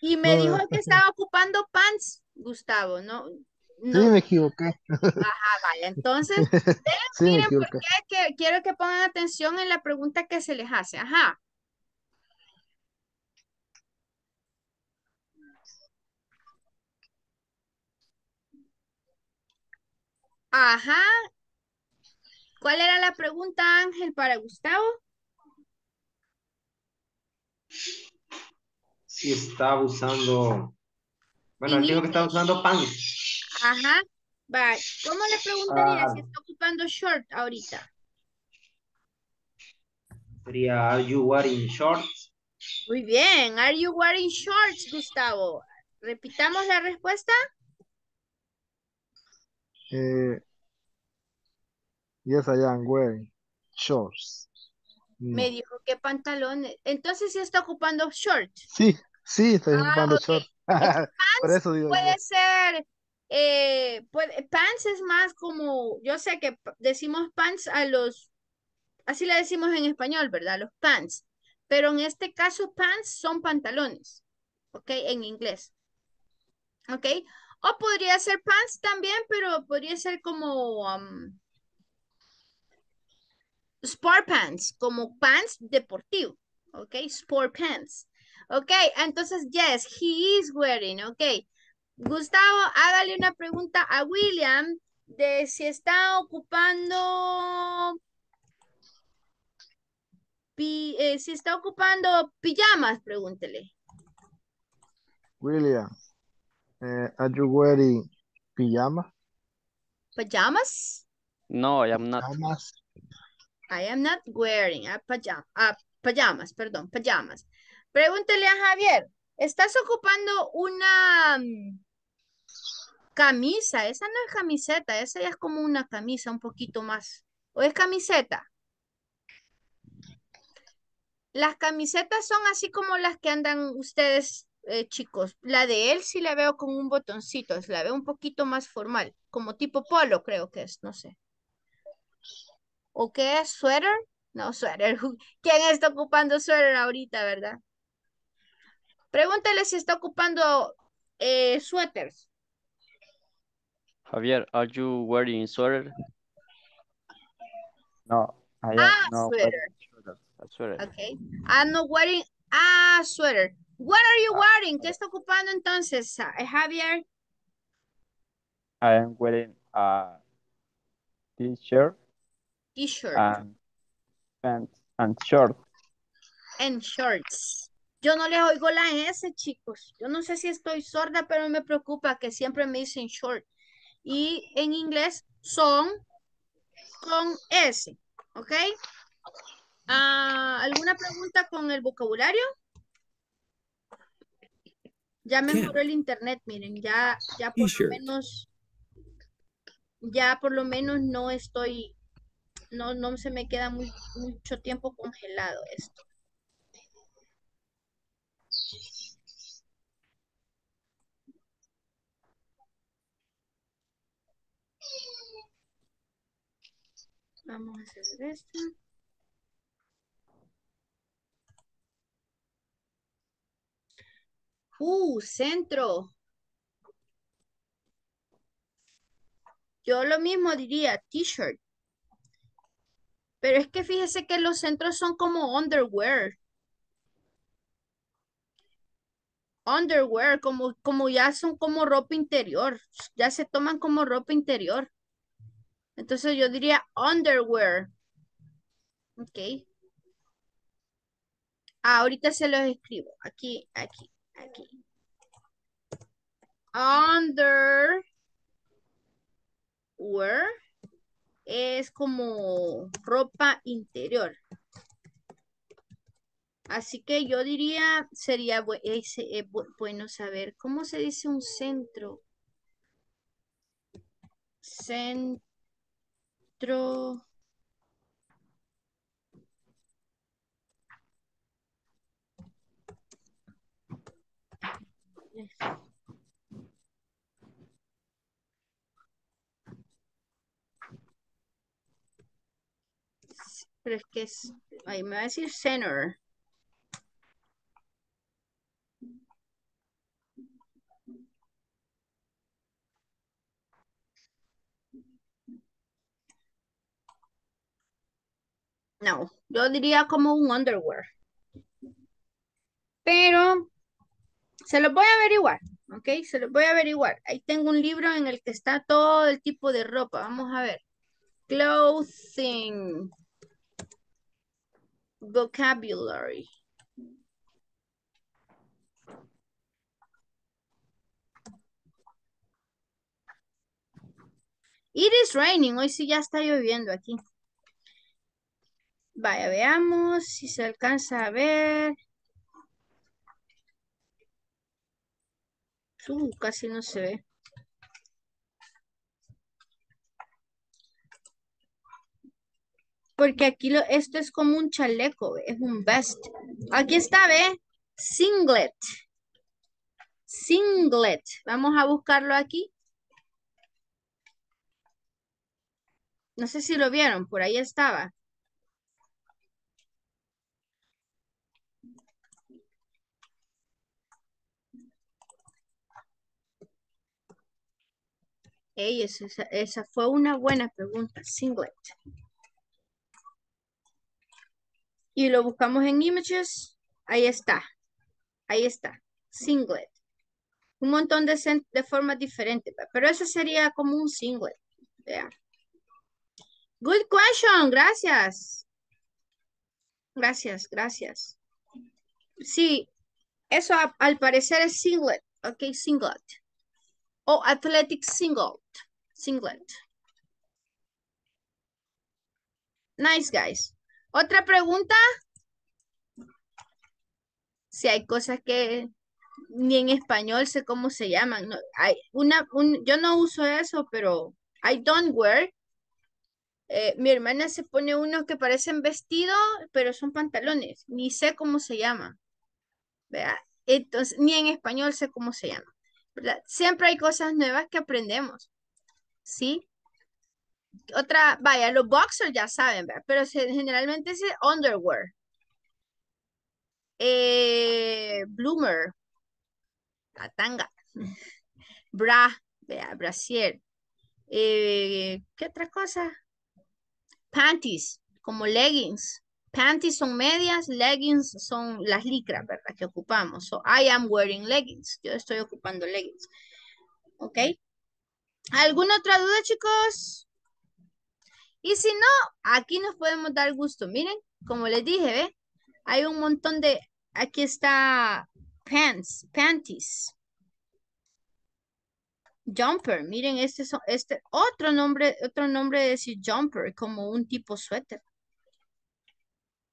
Y me no. dijo que estaba ocupando pants, Gustavo, ¿no? Sí, No. me equivoqué. Ajá, vale. Entonces, [laughs] Sí, miren por qué que quiero que pongan atención en la pregunta que se les hace. Ajá. Ajá. ¿Cuál era la pregunta, Ángel, para Gustavo? Si estaba usando. Bueno, él dijo que estaba usando pants. Ajá. Va. ¿Cómo le preguntaría Ah. si está ocupando short ahorita? Sería, are you wearing shorts? Muy bien. Are you wearing shorts, Gustavo? Repitamos la respuesta. Eh, yes, I am wearing shorts. No. Me dijo que pantalones. Entonces sí está ocupando short. Sí, sí, estoy Ah, ocupando ok. shorts. [laughs] [laughs] Por eso digo Puede ser, eh, puede- pants es más como, yo sé que decimos pants a los, así le decimos en español, ¿verdad? Los pants. Pero en este caso, pants son pantalones, ¿ok? En inglés. ¿Ok? O podría ser pants también, pero podría ser como um, sport pants, como pants deportivo, ¿ok? Sport pants. Ok, entonces, yes, he is wearing, ok. Gustavo, hágale una pregunta a William de si está ocupando, pi- eh, si está ocupando pijamas, pregúntele. William, eh, are you wearing pijama? ¿Pajamas? No, I am not. Pajamas. I am not wearing a pajama, ah, pajamas, perdón, pajamas. Pregúntele a Javier, ¿estás ocupando una mm, camisa? Esa no es camiseta, esa ya es como una camisa un poquito más. ¿O es camiseta? Las camisetas son así como las que andan ustedes, eh, chicos. La de él sí la veo con un botoncito, la veo un poquito más formal, como tipo polo creo que es, no sé. ¿O qué es? ¿Suéter? No, suéter. [laughs] ¿Quién está ocupando suéter ahorita, verdad? Pregúntale si está ocupando eh, suéteres. Javier, are you wearing sweater? No, I am Ah, no sweater. A. Okay. I'm not wearing. Ah, sweater. What are you wearing? ¿Qué está ocupando entonces, ah, Javier? I am wearing a t-shirt T-shirt and pants and shorts. and shorts. Yo no les oigo la S, chicos. Yo no sé si estoy sorda, pero me preocupa que siempre me dicen short. Y en inglés son con S, ¿ok? Ah, ¿alguna pregunta con el vocabulario? Ya mejoró el internet, miren, ya, ya por lo menos, ya por lo menos no estoy, no, no se me queda muy, mucho tiempo congelado esto. Vamos a hacer esto. Uh, centro. Yo lo mismo diría t-shirt. Pero es que fíjese que los centros son como underwear. Underwear, como, como ya son como ropa interior. Ya se toman como ropa interior. Entonces yo diría underwear. Ok. Ah, ahorita se los escribo. Aquí, aquí, aquí. Under. Wear es como ropa interior. Así que yo diría, sería eh, bu- bueno saber, ¿cómo se dice un centro? Centro. Pero es que es, ahí me va a decir center. No, yo diría como un underwear. Pero se los voy a averiguar, ¿ok? Se los voy a averiguar. Ahí tengo un libro en el que está todo el tipo de ropa. Vamos a ver. Clothing. Vocabulary. It is raining. Hoy sí ya está lloviendo aquí. Vaya, veamos si se alcanza a ver. Uh, casi no se ve. Porque aquí lo, esto es como un chaleco, es un vest. Aquí está, ve, singlet. Singlet. Vamos a buscarlo aquí. No sé si lo vieron, por ahí estaba. Ey, esa, fue una buena pregunta. Singlet. Y lo buscamos en images. Ahí está. Ahí está. Singlet. Un montón de, de formas diferentes. Pero eso sería como un singlet. Vea. Good question. Gracias. Gracias, gracias. Sí, eso al parecer es singlet. Ok, singlet. O athletic singlet. Singlet. Nice, guys. Otra pregunta. Si hay cosas que ni en español sé cómo se llaman. Hay una, un, yo no uso eso, pero I don't wear. Eh, mi hermana se pone unos que parecen vestidos, pero son pantalones. Ni sé cómo se llaman. ¿verdad? Entonces, ni en español sé cómo se llama. Siempre hay cosas nuevas que aprendemos. ¿Sí? Otra, vaya, los boxers ya saben. Pero se- generalmente es underwear. Eh, bloomer. La tanga. [laughs] Bra, vea, brasier. Eh, ¿qué otra cosa? Panties, como leggings. Panties son medias, leggings son las licras, ¿verdad? Que ocupamos. So, I am wearing leggings. Yo estoy ocupando leggings. ¿Ok? ¿Alguna otra duda, chicos? Y si no, aquí nos podemos dar gusto. Miren, como les dije, ¿ve? Hay un montón de... Aquí está pants, panties. Jumper, miren, este es este otro nombre, otro nombre de decir jumper, como un tipo suéter.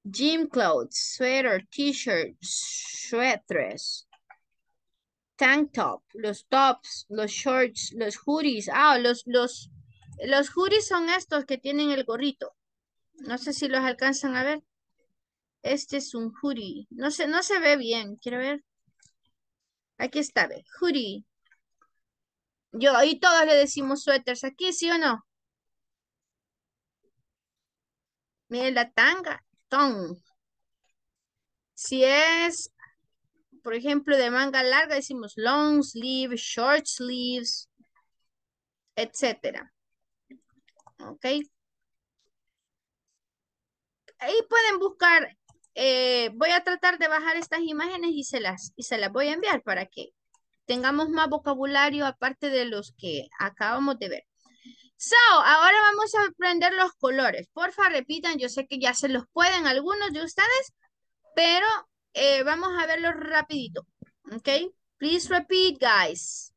Gym clothes, sweater, t-shirt, sweaters, tank top, los tops, los shorts, los hoodies. Ah, los, los, los hoodies son estos que tienen el gorrito. No sé si los alcanzan a ver. Este es un hoodie. No se, no se ve bien. Quiero ver. Aquí está, ve. Hoodie. Yo, y todos le decimos suéteres aquí, ¿sí o no? Miren la tanga. Ton. Si es, por ejemplo, de manga larga, decimos long sleeve, short sleeves, etcétera. ¿Ok? Ahí pueden buscar, eh, voy a tratar de bajar estas imágenes y se las, y se las voy a enviar para que tengamos más vocabulario aparte de los que acabamos de ver. So, ahora vamos a aprender los colores. Porfa, repitan, yo sé que ya se los pueden algunos de ustedes, pero eh, vamos a verlo rapidito. Okay? Please repeat, guys.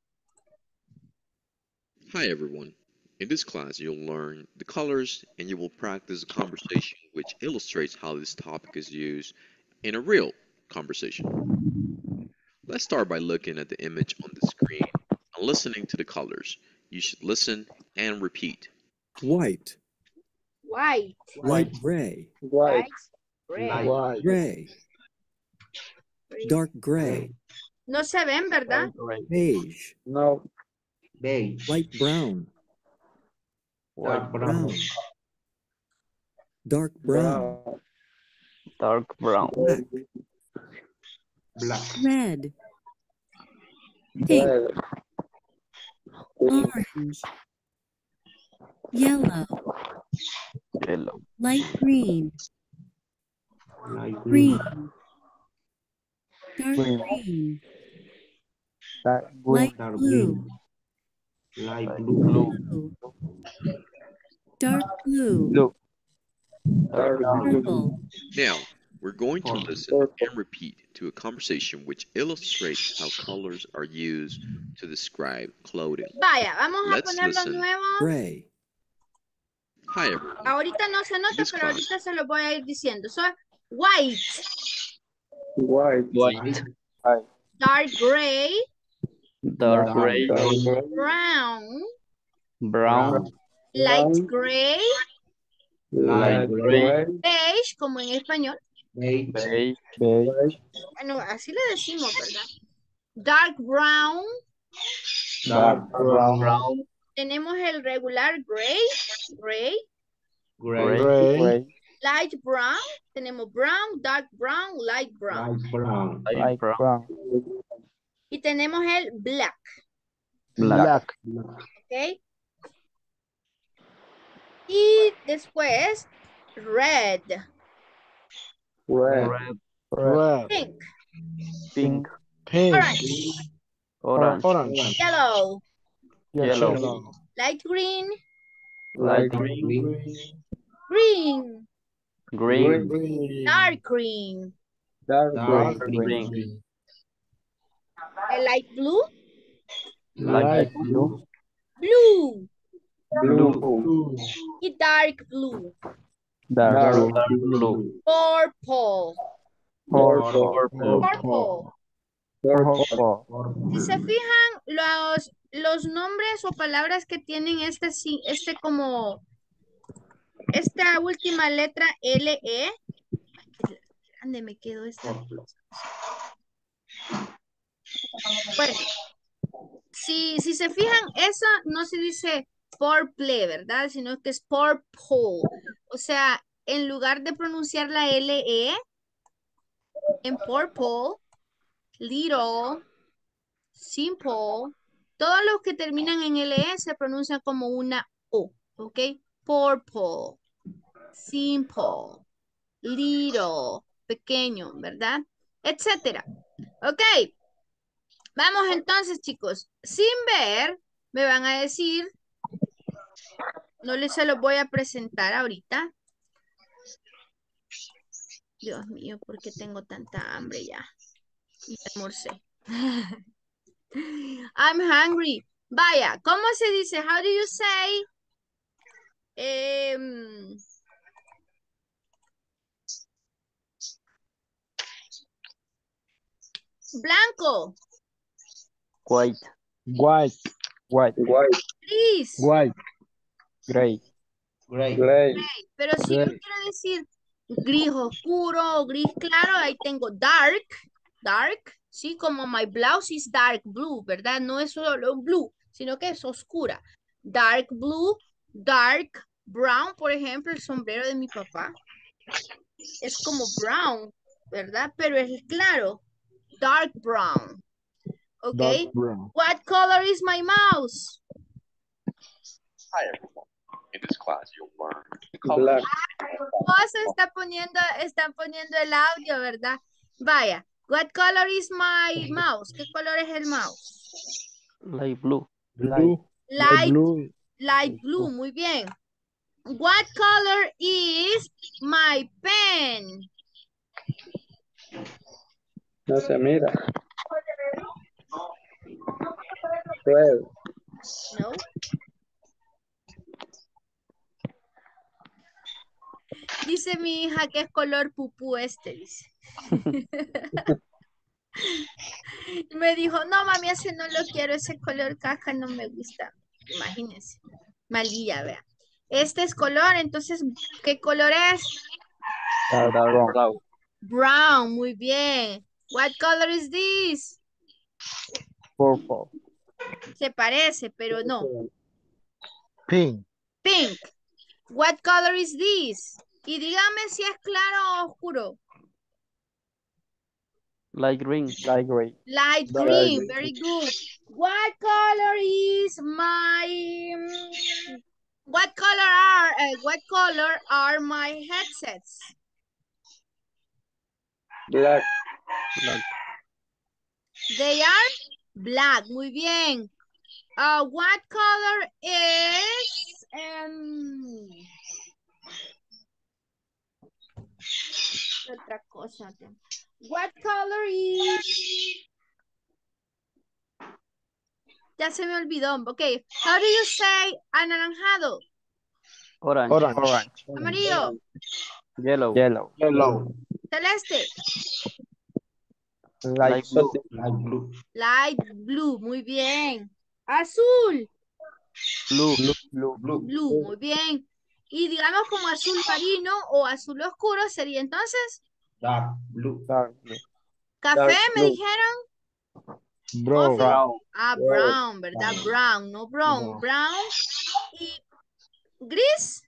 Hi everyone. In this class, you'll learn the colors and you will practice a conversation which illustrates how this topic is used in a real conversation. Let's start by looking at the image on the screen and listening to the colors. You should listen and repeat. White, White. light gray, White. Red. White. gray, dark gray, No se ven, ¿verdad? beige, No. Beige. light brown, Dark brown, brown. dark brown, Brown. Dark brown. black, Black. red, pink, Red. Orange, yellow, Yellow. light green, Light green, green. dark Green. green, Dark light blue. Light Light blue. blue, dark blue, Dark blue. purple, Now, we're going to listen and repeat to a conversation which illustrates how colors are used to describe clothing. Vaya, vamos a Let's ponerlo listen. nuevo. gray, Hi everyone. Ahorita no se nota, pero ahorita se lo voy a ir diciendo. So, white, White. White. dark gray, Dark gray. Brown, Brown. light gray, Light Light gray. gray. beige, como en español. Beige. Beige. Beige. Bueno, así le decimos, ¿verdad? Dark brown. Dark brown. Brown. Tenemos el regular gray, gray, Gray. Gray. light brown. Tenemos brown, dark brown, light brown. Light brown. Light brown. Y tenemos el black, Black. ¿ok? Y después, red, Red. Red. Red. pink, Pink. Pink. orange, Orange. Orange. yellow, Yellow. light green, Light Green. green, Green. Green. dark green, Dark Dark green. green. el light blue, Light blue. blue Blue. Blue. y dark blue, Dark Dark blue. purple, Purple. purple. Purple. Si se fijan, los, los nombres o palabras que tienen este, sí- este como, esta última letra LE, grande me quedó esta. Bueno, si, si se fijan, esa no se dice purple, ¿verdad? Sino que es purple. O sea, en lugar de pronunciar la LE, en purple, little, simple, todos los que terminan en LE se pronuncian como una O, ¿ok? Purple, simple, little, pequeño, ¿verdad? Etcétera. Ok. Vamos entonces, chicos. Sin ver, me van a decir, no les se los voy a presentar ahorita. Dios mío, ¿por qué tengo tanta hambre ya? Y almorcé. [laughs] I'm hungry. Vaya, ¿cómo se dice? How do you say? Em, blanco, White. White. White. White. gris. White. Gray. Gray. Gray. Pero si yo quiero decir gris oscuro o gris claro, ahí tengo dark, dark, sí, como my blouse is dark blue, ¿verdad? No es solo blue, sino que es oscura. Dark blue, dark brown, por ejemplo, el sombrero de mi papá. Es como brown, ¿verdad? Pero es claro, dark brown. ¿Ok? Dark brown. What color is my mouse? Everyone. In this class, you'll learn Black. Vos está poniendo, están poniendo el audio, ¿verdad? Vaya. What color is my mouse? ¿Qué color es el mouse? Light blue. Blue. Light, blue. light blue. Muy bien. What color is my pen? No se mira. Red. No. Dice mi hija que es color pupú este, dice. [laughs] me dijo, no mami, ese no lo quiero, ese color caja no me gusta. Imagínense. Malilla, vea. Este es color, entonces, ¿qué color es? Dark brown. Brown, muy bien. What color is this? Purple. Se parece, pero no. Pink. Pink. What color is this? Y dígame si es claro o oscuro. Light green. Light gray. Light green, green. very good. What color is my what color are uh, what color are my headsets? Black. They are black. Muy bien. Uh, what color is um, otra cosa. What color is Ya se me olvidó. Okay. How do you say anaranjado? Orange. Orange. Orange. Amarillo. Yellow. Yellow. Yellow. Celeste. Light Light blue. Light blue. Light blue. Muy bien. Azul. Blue. Blue. Blue. Blue. Muy bien. Y digamos como azul marino o azul oscuro sería entonces Dark blue. Dark blue. café, Dark me blue. dijeron. Brown. Brown. Ah, Brown. ¿verdad? Brown, no brown. Brown. Brown. Y gris,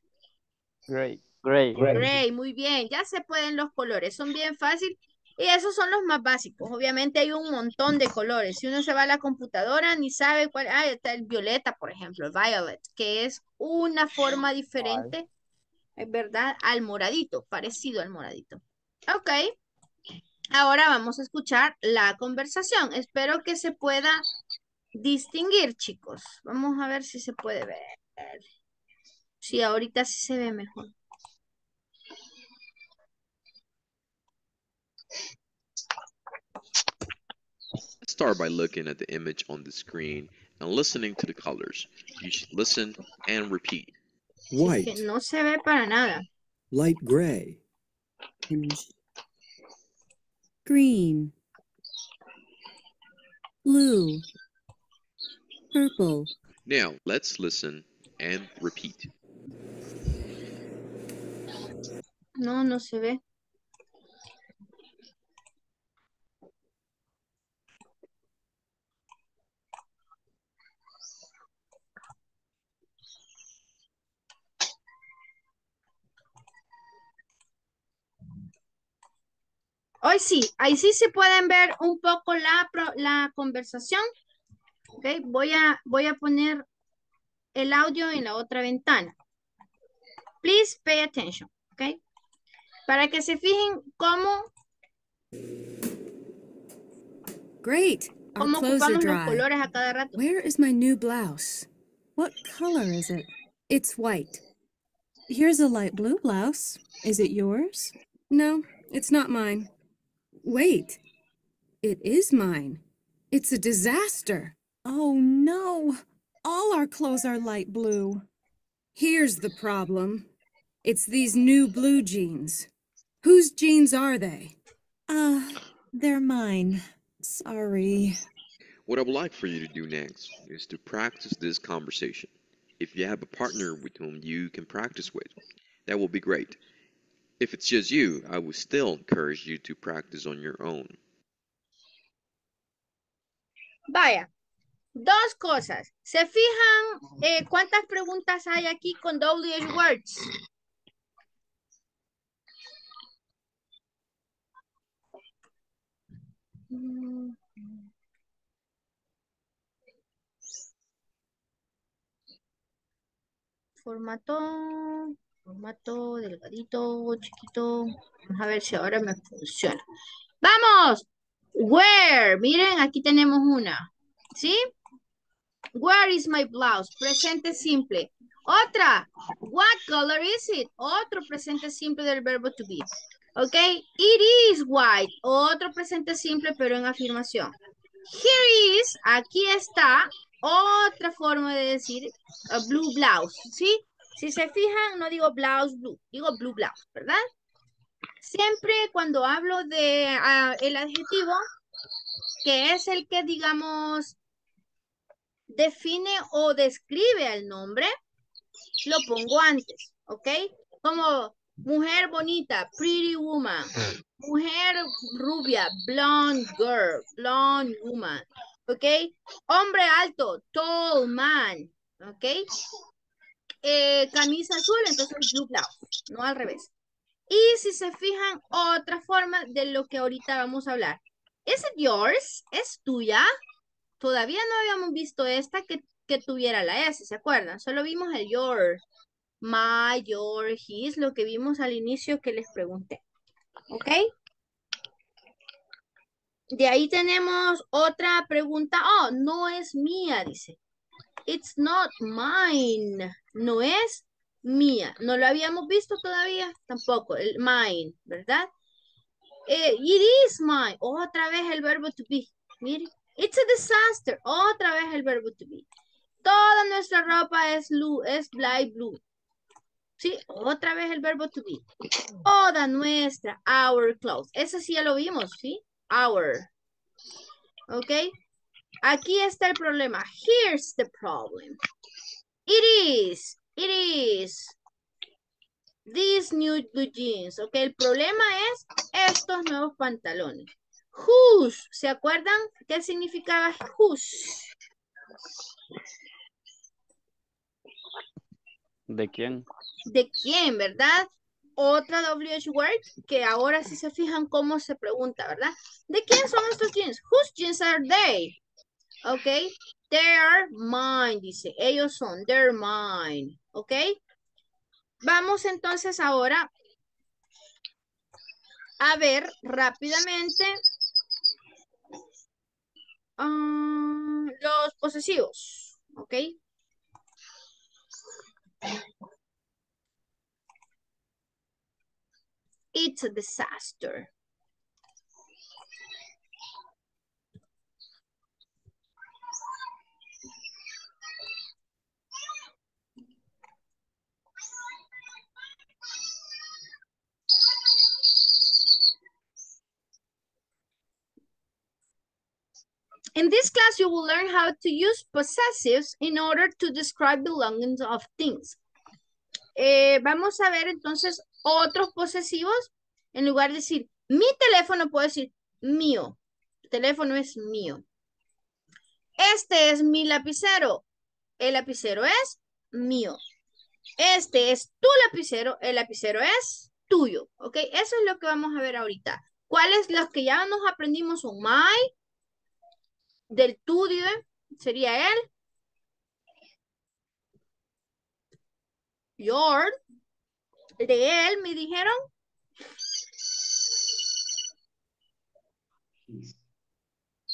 Gray. Gray. Gray. gray. Muy bien. Ya se pueden los colores. Son bien fáciles. Y esos son los más básicos. Obviamente hay un montón de colores. Si uno se va a la computadora, ni sabe cuál. Ah, está el violeta, por ejemplo, el violet, que es una forma diferente, es verdad, al moradito, parecido al moradito. Ok. Ahora vamos a escuchar la conversación. Espero que se pueda distinguir, chicos. Vamos a ver si se puede ver. Sí, ahorita sí se ve mejor. Let's start by looking at the image on the screen and listening to the colors. You should listen and repeat. Si es White. que no se ve para nada. Light gray. orange, green, blue, purple, Now, let's listen and repeat. No, no se ve. Hoy sí, ahí sí se pueden ver un poco la, la conversación. Ok, voy a, voy a poner el audio en la otra ventana. Please pay attention, ok. Para que se fijen cómo, Great. Our cómo clothes are ocupamos los colores a cada rato. Where is my new blouse? What color is it? It's white. Here's a light blue blouse. Is it yours? No, it's not mine. Wait. It is mine. It's a disaster. Oh no. All our clothes are light blue. Here's the problem. It's these new blue jeans. Whose jeans are they? Uh, they're mine. Sorry. What I would like for you to do next is to practice this conversation. If you have a partner with whom you can practice with, that will be great. If it's just you, I would still encourage you to practice on your own. Vaya, dos cosas. ¿Se fijan eh, cuántas preguntas hay aquí con WH words? Mm. Formato, formato delgadito, chiquito. Vamos a ver si ahora me funciona. ¡Vamos! Where? Miren, aquí tenemos una. ¿Sí? Where is my blouse? Presente simple. Otra. What color is it? Otro presente simple del verbo to be. Ok, it is white. Otro presente simple, pero en afirmación. Here is, aquí está, otra forma de decir a blue blouse, ¿sí? Si se fijan, no digo blouse blue, digo blue blouse, ¿verdad? Siempre cuando hablo de ah, el adjetivo, que es el que, digamos, define o describe el nombre, lo pongo antes, ¿ok? Como mujer bonita, pretty woman. Mujer rubia, blonde girl, blonde woman. ¿Ok? Hombre alto, tall man. ¿Ok? Eh, camisa azul, entonces blue blouse, no al revés. Y si se fijan, otra forma de lo que ahorita vamos a hablar. ¿Es yours? ¿Es tuya? Todavía no habíamos visto esta que, que tuviera la S, ¿se acuerdan? Solo vimos el your, my, your, his, lo que vimos al inicio que les pregunté. ¿Ok? De ahí tenemos otra pregunta. Oh, no es mía, dice. It's not mine. No es mía. No lo habíamos visto todavía. Tampoco. El mine, ¿verdad? Eh, it is mine. Otra vez el verbo to be. Mire. It's a disaster. Otra vez el verbo to be. Toda nuestra ropa es, blue, es light blue. Sí, otra vez el verbo to be. Toda nuestra, our clothes. Eso sí ya lo vimos, ¿sí? Our. ¿Ok? Aquí está el problema. Here's the problem. It is, it is these new blue jeans. ¿Ok? El problema es estos nuevos pantalones. Whose. ¿Se acuerdan qué significaba whose? ¿De quién? ¿De quién, verdad? Otra WH word que ahora si se fijan cómo se pregunta, ¿verdad? ¿De quién son estos jeans? Whose jeans are they? Ok. They're mine, dice. Ellos son, they're mine. Ok. Vamos entonces ahora a ver rápidamente ah, los posesivos. Ok. It's a disaster. In this class, you will learn how to use possessives in order to describe belongings of things. Eh, vamos a ver entonces otros posesivos. En lugar de decir mi teléfono, puedo decir mío. El teléfono es mío. Este es mi lapicero. El lapicero es mío. Este es tu lapicero. El lapicero es tuyo. ¿Ok? Eso es lo que vamos a ver ahorita. ¿Cuáles los que ya nos aprendimos son my? Del tuyo sería él. Your. De él, me dijeron.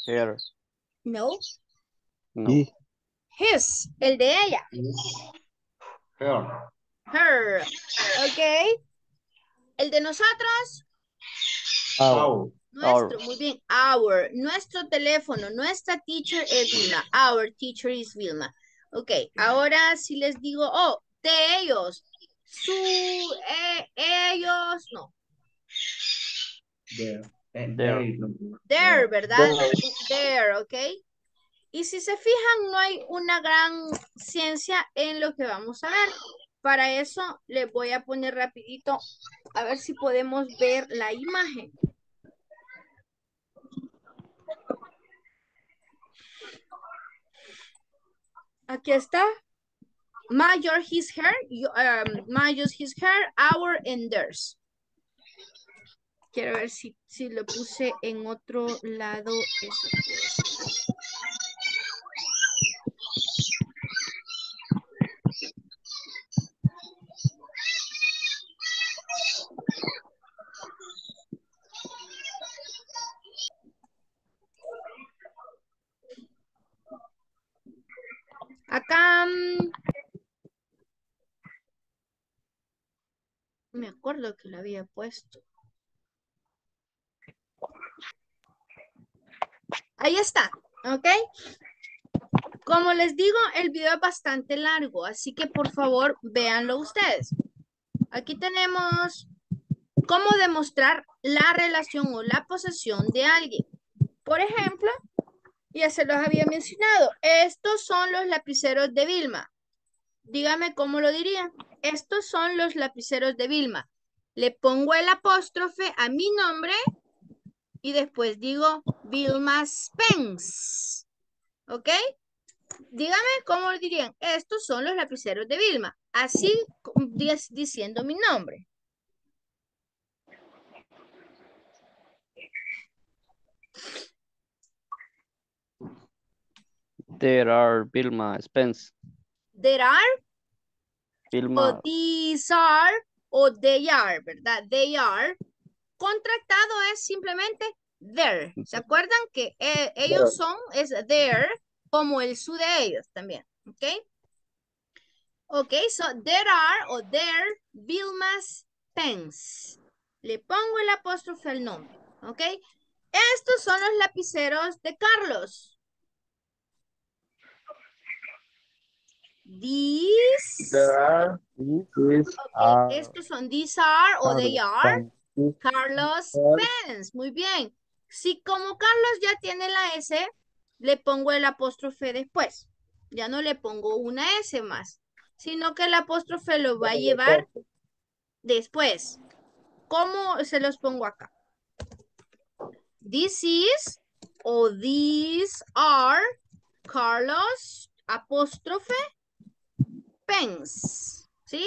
Here. No. No. His. El de ella. Her. Her. Ok. El de nosotros. Our. Nuestro, muy bien. Our. Nuestro teléfono. Nuestra teacher es Vilma. Our teacher is Vilma. Ok. Ahora si les digo, oh, de ellos. Su, eh, ellos, no. There. There. There, ¿verdad? There, ok. Y si se fijan, no hay una gran ciencia en lo que vamos a ver. Para eso les voy a poner rapidito, a ver si podemos ver la imagen. Aquí está. Major his hair, um, his hair, our and theirs. Quiero ver si, si lo puse en otro lado. Eso. Acá... Mm, me acuerdo que lo había puesto. Ahí está, ¿ok? Como les digo, el video es bastante largo, así que por favor, véanlo ustedes. Aquí tenemos cómo demostrar la relación o la posesión de alguien. Por ejemplo, ya se los había mencionado, estos son los lapiceros de Vilma. Dígame cómo lo diría. Estos son los lapiceros de Vilma. Le pongo el apóstrofe a mi nombre y después digo Vilma Spence. ¿Ok? Dígame cómo lo dirían. Estos son los lapiceros de Vilma. Así di- diciendo mi nombre. There are Vilma Spence. There are o Vilma, these are o they are, ¿verdad? They are. Contractado es simplemente there. ¿Se acuerdan que eh, ellos son, es there, como el su de ellos también? ¿Ok? Ok, so there are o there Vilma's pens. Le pongo el apóstrofe al nombre. ¿Ok? Estos son los lapiceros de Carlos. These. There are, these are, estos son these are o they are. Carlos Pens. Muy bien. Si como Carlos ya tiene la S, le pongo el apóstrofe después. Ya no le pongo una S más, sino que el apóstrofe lo va a llevar después. ¿Cómo se los pongo acá? This is o these are Carlos apóstrofe Pens. ¿Sí?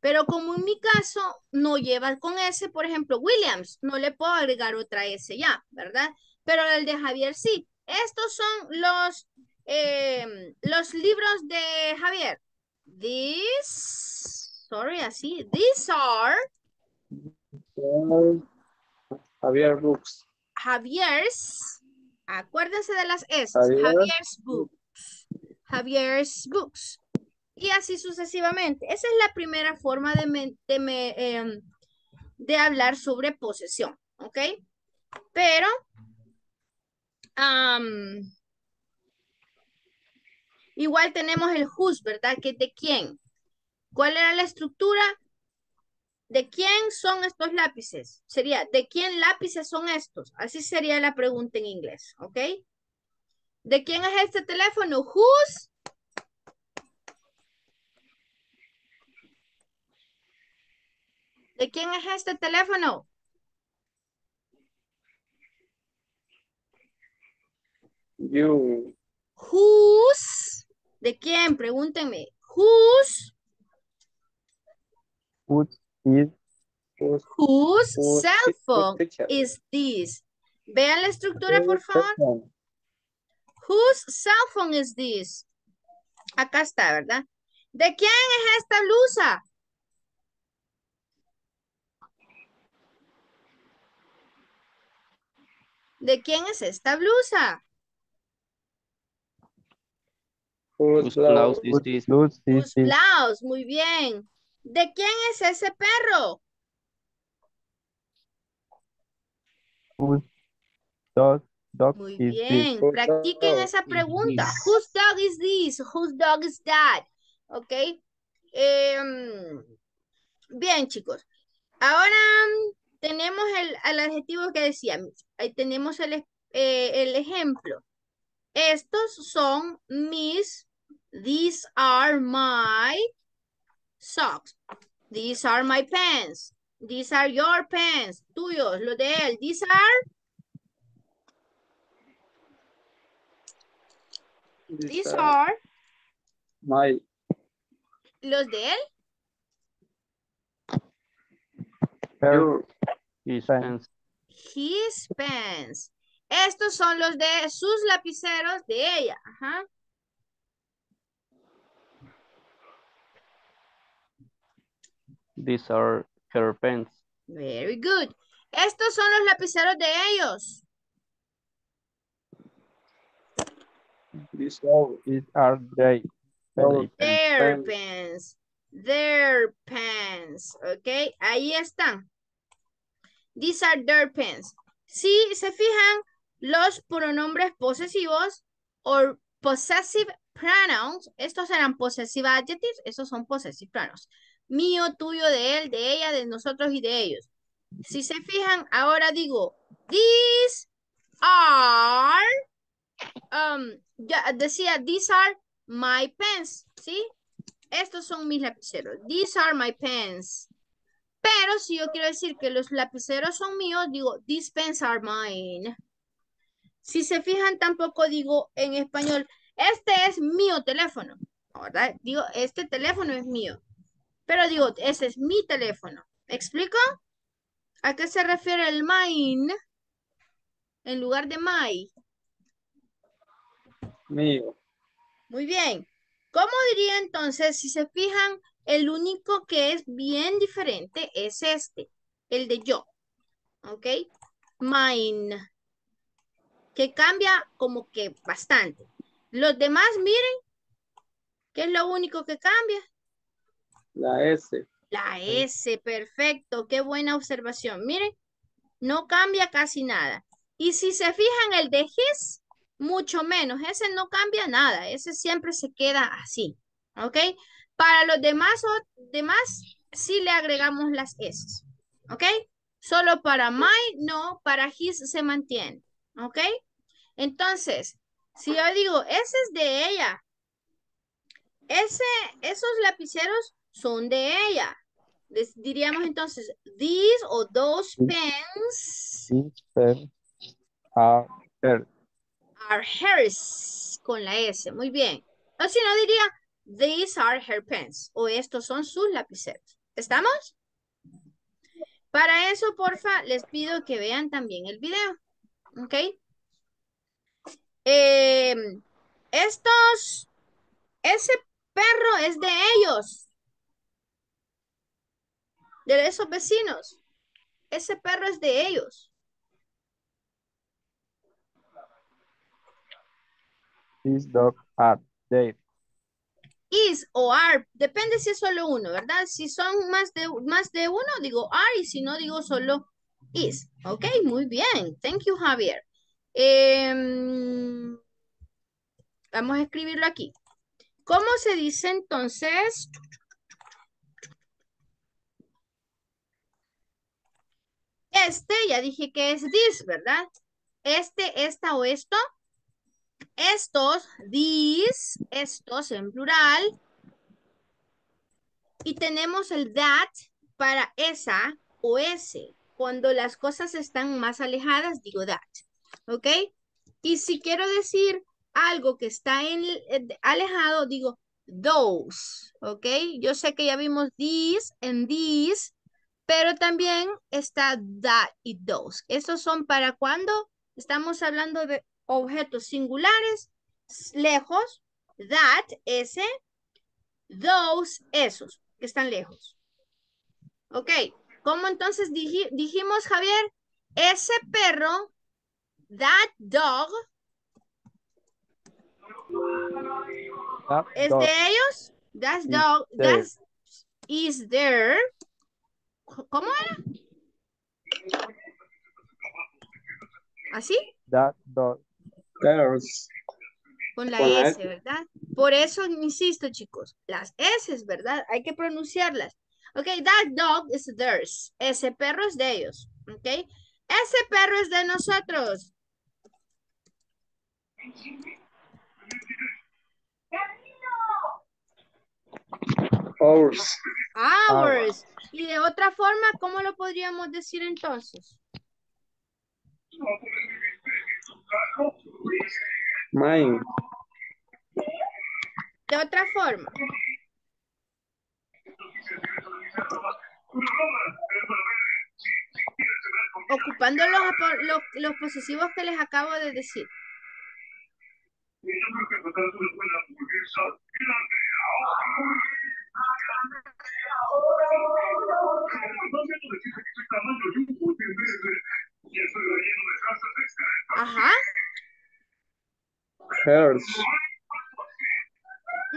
Pero como en mi caso no lleva con S, por ejemplo, Williams, no le puedo agregar otra S ya, ¿verdad? Pero el de Javier sí. Estos son los, eh, los libros de Javier. These, sorry, así, these are are Javier books. Javier's, acuérdense de las S, Javier. Javier's books, Javier's books. Y así sucesivamente. Esa es la primera forma de, em, de hablar sobre posesión, ¿ok? Pero, igual tenemos el whose, ¿verdad? Que es de quién. ¿Cuál era la estructura? ¿De quién son estos lápices? Sería, ¿de quién lápices son estos? Así sería la pregunta en inglés, ¿ok? ¿De quién es este teléfono? Whose? ¿De quién es este teléfono? You, Whose? ¿De quién? Pregúntenme. Whose? Whose, Whose whose cell phone is this? Vean la estructura, por favor. Whose cell phone is this? Acá está, ¿verdad? ¿De quién es esta blusa? ¿De quién es esta blusa? Whose blouse? is this? Whose this blouse, muy bien. ¿De quién es ese perro? whose dog dog Muy is this bien, Whose practiquen dog esa pregunta. this? Whose dog is this? Whose dog is that? ¿Ok? Em, bien, chicos. Ahora tenemos el, el adjetivo que decía. Ahí tenemos el, eh, el ejemplo. Estos son mis, these are my socks. These are my pants. These are your pants. Tuyos, los de él. These are, These these are are my los de él. Her His Pants. pants. His pants. Estos son los de sus lapiceros de ella. Ajá. These are her pants. Very good. Estos son los lapiceros de ellos. these are they Their pants. Pants. Their pants. Ok. Ahí están. These are their pants. Si se fijan, los pronombres posesivos o possessive pronouns. Estos eran possessive adjectives, esos son possessive pronouns. Mío, tuyo, de él, de ella, de nosotros y de ellos. Si se fijan, ahora digo, these are, um, ya decía, these are my pens, ¿sí? Estos son mis lapiceros. These are my pens. Pero si yo quiero decir que los lapiceros son míos, digo, these pens are mine. Si se fijan, tampoco digo en español, este es mío teléfono. ¿verdad? Digo, este teléfono es mío. Pero digo, ese es mi teléfono. ¿Me explico? ¿A qué se refiere el mine? En lugar de my. Mío. Muy bien. ¿Cómo diría entonces, si se fijan, el único que es bien diferente es este, el de yo. ¿Ok? Mine. Que cambia como que bastante. Los demás, miren, ¿qué es lo único que cambia? La S. La S, perfecto, qué buena observación. Miren, no cambia casi nada. Y si se fijan el de his, mucho menos. Ese no cambia nada, ese siempre se queda así. ¿Ok? Para los demás, o, demás sí le agregamos las S. ¿Ok? Solo para my, no, para his se mantiene. ¿Ok? Entonces, si yo digo, ese es de ella. Ese, esos lapiceros son de ella. Les diríamos entonces, these o those pens These pens are hers. Are hers con la S. Muy bien. O si no diría, these are her pens. O estos son sus lapiceros. ¿Estamos? Para eso, porfa, les pido que vean también el video. ¿Ok? Eh, estos, ese perro es de ellos. De esos vecinos. Ese perro es de ellos. These dogs are theirs. is o are, depende si es solo uno, ¿verdad? Si son más de, más de uno, digo are, y si no, digo solo is. Ok, muy bien. Thank you, Javier. Em, vamos a escribirlo aquí. ¿Cómo se dice entonces? Este, ya dije que es this, ¿verdad? Este, esta o esto. Estos, these, estos en plural. Y tenemos el that para esa o ese. Cuando las cosas están más alejadas, digo that. ¿Ok? Y si quiero decir algo que está en, eh, alejado, digo those. ¿Ok? Yo sé que ya vimos these and these, pero también está that y those. Esos son para cuando estamos hablando de objetos singulares, lejos, that, ese, those, esos, que están lejos. Ok, ¿cómo entonces dij dijimos, Javier? Ese perro, that dog, That ¿es dog de ellos? That is dog, there. that is there. ¿Cómo era? ¿Así? That dog. Theirs. Con la Con S, ¿verdad? Por eso insisto, chicos, las S, ¿verdad? Hay que pronunciarlas. Ok, that dog is theirs. Ese perro es de ellos. Ok, ese perro es de nosotros. Ours. Ours. Y de otra forma, ¿cómo lo podríamos decir entonces? Mine. De otra forma. Ocupando los, los, los posesivos que les acabo de decir.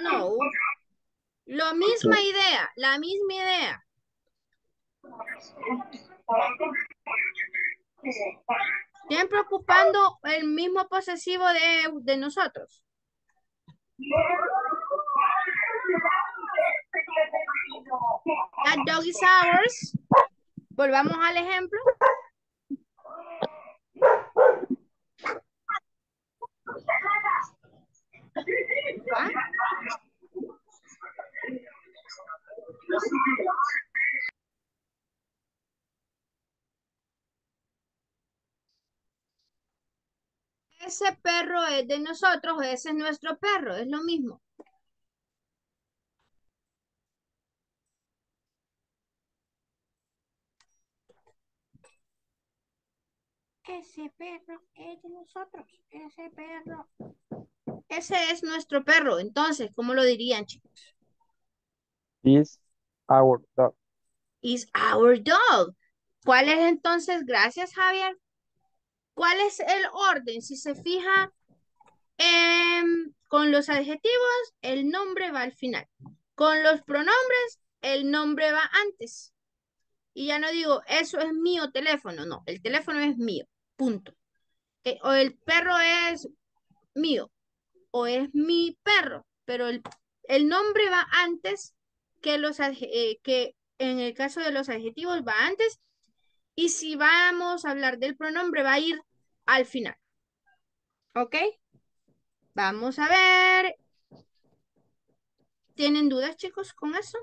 No. La misma idea, la misma idea. Siempre ocupando el mismo posesivo de, de nosotros. That dog is ours. Volvamos al ejemplo. ¿Ah? Ese perro es de nosotros, ese es nuestro perro, es lo mismo. Ese perro es de nosotros, ese perro. Ese es nuestro perro, entonces, ¿cómo lo dirían, chicos? Is our dog. Is our dog. ¿Cuál es entonces? Gracias, Javier. ¿Cuál es el orden? Si se fija, em, con los adjetivos, el nombre va al final. Con los pronombres, el nombre va antes. Y ya no digo, eso es mío teléfono. No, el teléfono es mío. Punto. Eh, o el perro es mío. O es mi perro. Pero el, el nombre va antes que los eh, que en el caso de los adjetivos va antes. Y si vamos a hablar del pronombre, va a ir al final. ¿Ok? Vamos a ver. ¿Tienen dudas, chicos, con eso?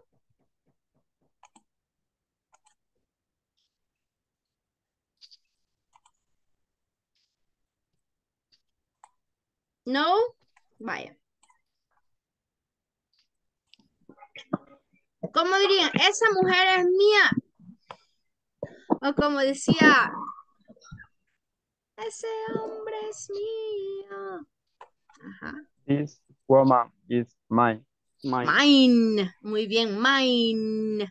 ¿No? Vaya. ¿Cómo dirían? Esa mujer es mía. O como decía, ese hombre es mío. Ajá. This woman is mine. Mine. Mine. Muy bien, mine.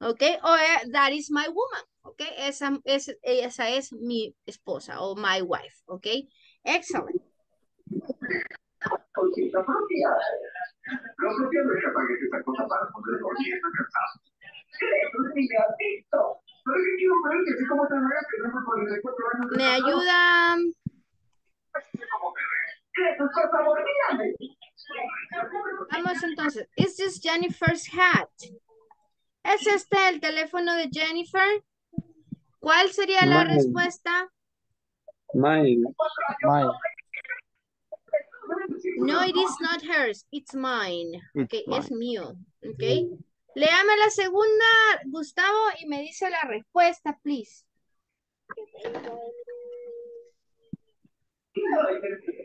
¿Ok? O eh, that is my woman. ¿Ok? Esa, es, esa es mi esposa o my wife. ¿Ok? Excellent. ¿Me Vamos entonces. Is this Jennifer's hat? ¿Es este el teléfono de Jennifer? ¿Cuál sería la Mine. respuesta? Mine. Mine. No, it is not hers. It's mine. It's Okay, es mine. mío. Okay. Léame la segunda, Gustavo, y me dice la respuesta, please.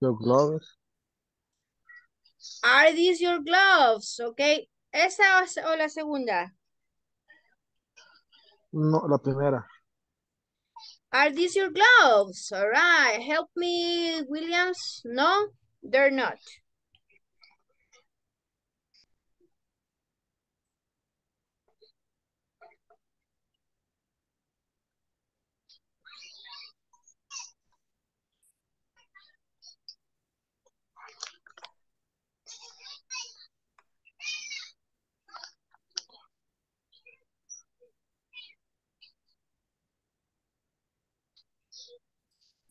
your gloves? Are these your gloves? Okay. ¿Esa o- o la segunda? No, la primera. Are these your gloves? All right. Help me, Williams. No, they're not.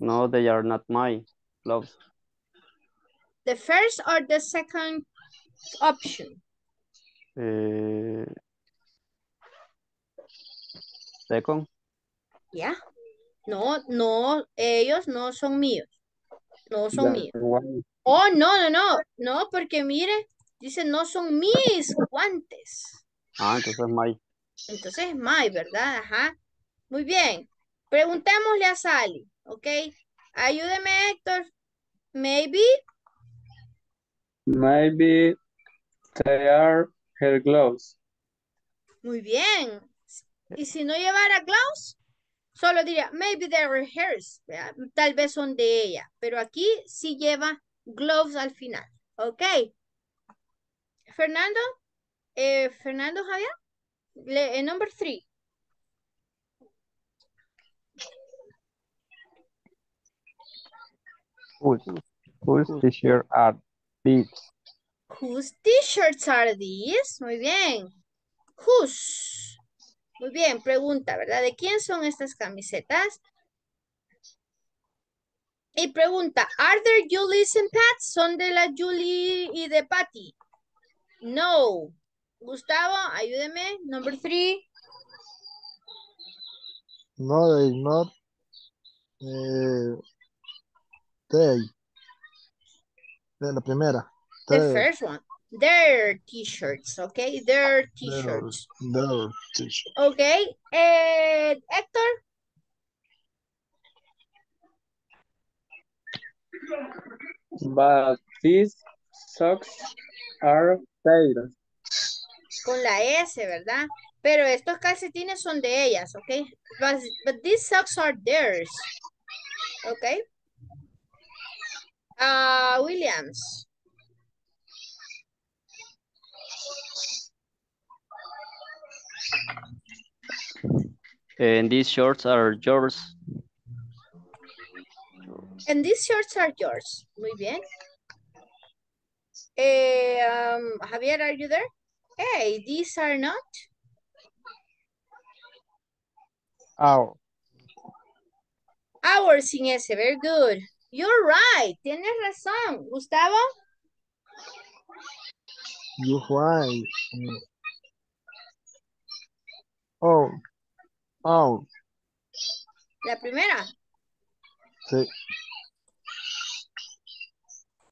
No, they are not my gloves. The first or the second option? Eh, second. ¿Ya? No, no, ellos no son míos. No son míos. One. Oh, no, no, no. No, porque mire, dice no son mis guantes. Ah, entonces my. Entonces es my, ¿verdad? Ajá. Muy bien. Preguntémosle a Sally, ¿ok? Ayúdeme, Héctor. Maybe. Maybe they are her gloves. Muy bien. ¿Y si no llevara gloves? Solo diría, maybe they were hers. Tal vez son de ella. Pero aquí sí lleva gloves al final. Ok. Fernando. Eh, Fernando Javier. Le, eh, number three. Whose, whose t-shirt are these? Whose t-shirts are these? Muy bien. Whose. Muy bien, pregunta, ¿verdad? ¿De quién son estas camisetas? Y pregunta, ¿are there Julie's and Pat's? ¿Son de la Julie y de Patty? No. Gustavo, ayúdeme. Number three. No, they not. Eh, they. De la primera. The first one. Their t-shirts, okay? Their t-shirts. their t-shirt. Okay. Eh, Héctor. But these socks are theirs. Con la S, ¿verdad? Pero estos calcetines son de ellas, ¿ok? But, but these socks are theirs. ¿Ok? Ah, Williams. And these shorts are yours. And these shorts are yours. Muy bien. Eh, um, Javier, are you there? Hey, these are not. Our. Ours sin S, very good. You're right, tienes razón. Gustavo, You right. Oh. Oh. la primera. Sí.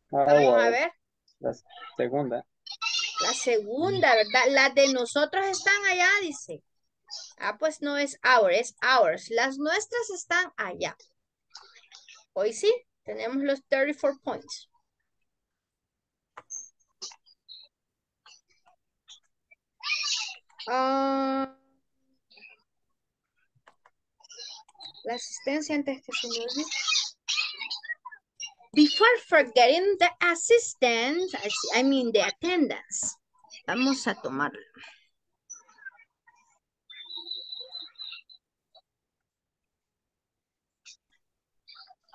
Vamos a Ours. ver. La segunda. La segunda, ¿verdad? Las de nosotros están allá, dice. Ah, pues no es our, es ours. Las nuestras están allá. Hoy sí, tenemos los 34 points. Ah, la asistencia antes que se me. Before forgetting the see- I mean the attendance. Vamos a tomarlo.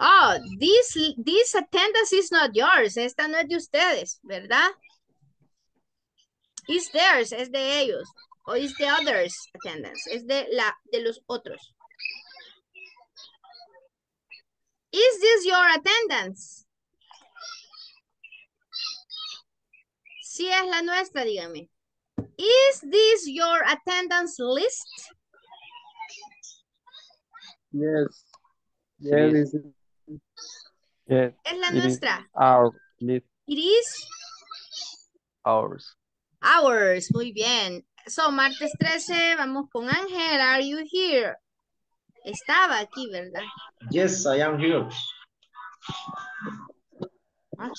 Oh, this, this attendance is not yours. Esta no es de ustedes, ¿verdad? It's theirs, es de ellos. O is the others attendance, es de, la, de los otros. Is this your attendance? Sí es la nuestra, dígame. Is this your attendance list? Yes. Sí, Yes, is Yes. Es la nuestra. Our list. It is Ours. Hours, muy bien. So, martes 13, vamos con Ángel. Are you here? Estaba aquí, ¿verdad? Yes, I am here. Ah.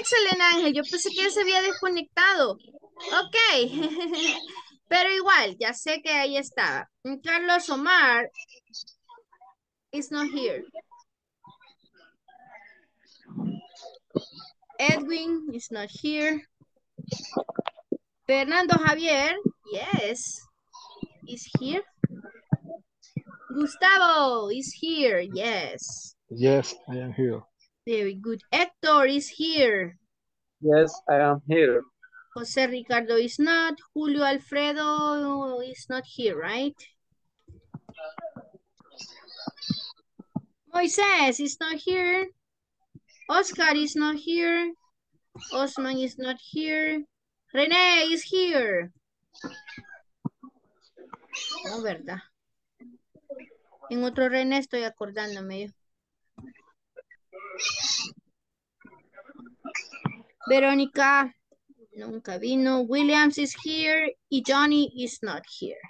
Excelente, Ángel. Yo pensé que ya se había desconectado. Ok. [laughs] Pero igual, ya sé que ahí estaba. Carlos Omar is not here. Edwin is not here. Fernando Javier, yes, is here. Gustavo is here, yes. Yes, I am here. Very good. Hector is here. Yes, I am here. Jose Ricardo is not. Julio Alfredo is not here, right? Moises is not here. Oscar is not here. Osman is not here. Rene is here. No, ¿verdad? En otro René estoy acordándome. Verónica nunca vino. Williams is here y Johnny is not here.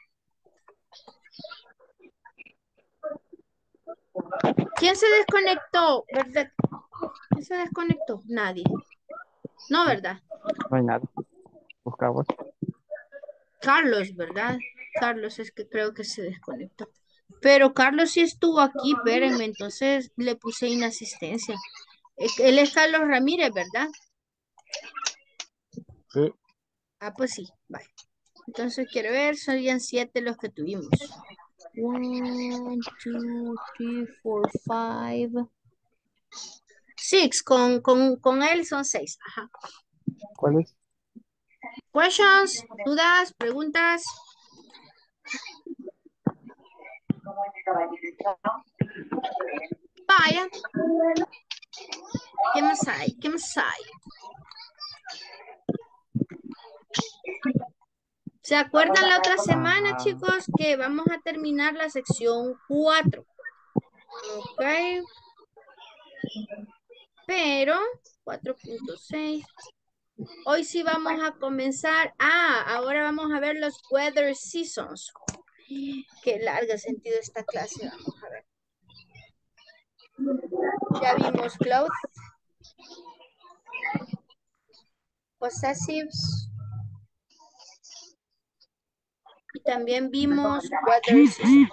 ¿Quién se desconectó? ¿Verdad? ¿Quién se desconectó? Nadie. No, ¿verdad? No hay nada. Buscamos. Carlos, ¿verdad? Carlos es que creo que se desconectó. Pero Carlos sí estuvo aquí, espérenme, entonces le puse inasistencia. Él es Carlos Ramírez, ¿verdad? Sí. Ah, pues sí, vale. Entonces quiero ver, serían siete los que tuvimos. One, two, three, four, five. Six, con, con, con él son seis. Ajá. ¿Cuál es? Questions, dudas, preguntas. Vaya. ¿Qué más hay? ¿Qué más hay? ¿Se acuerdan la otra semana, chicos, que vamos a terminar la sección 4? Ok. Pero, 4.6. Hoy sí vamos a comenzar. Ah, ahora vamos a ver los weather seasons. Qué larga sentido esta clase. Vamos a ver. Ya vimos clothes. Possessives. Y también vimos weather seasons.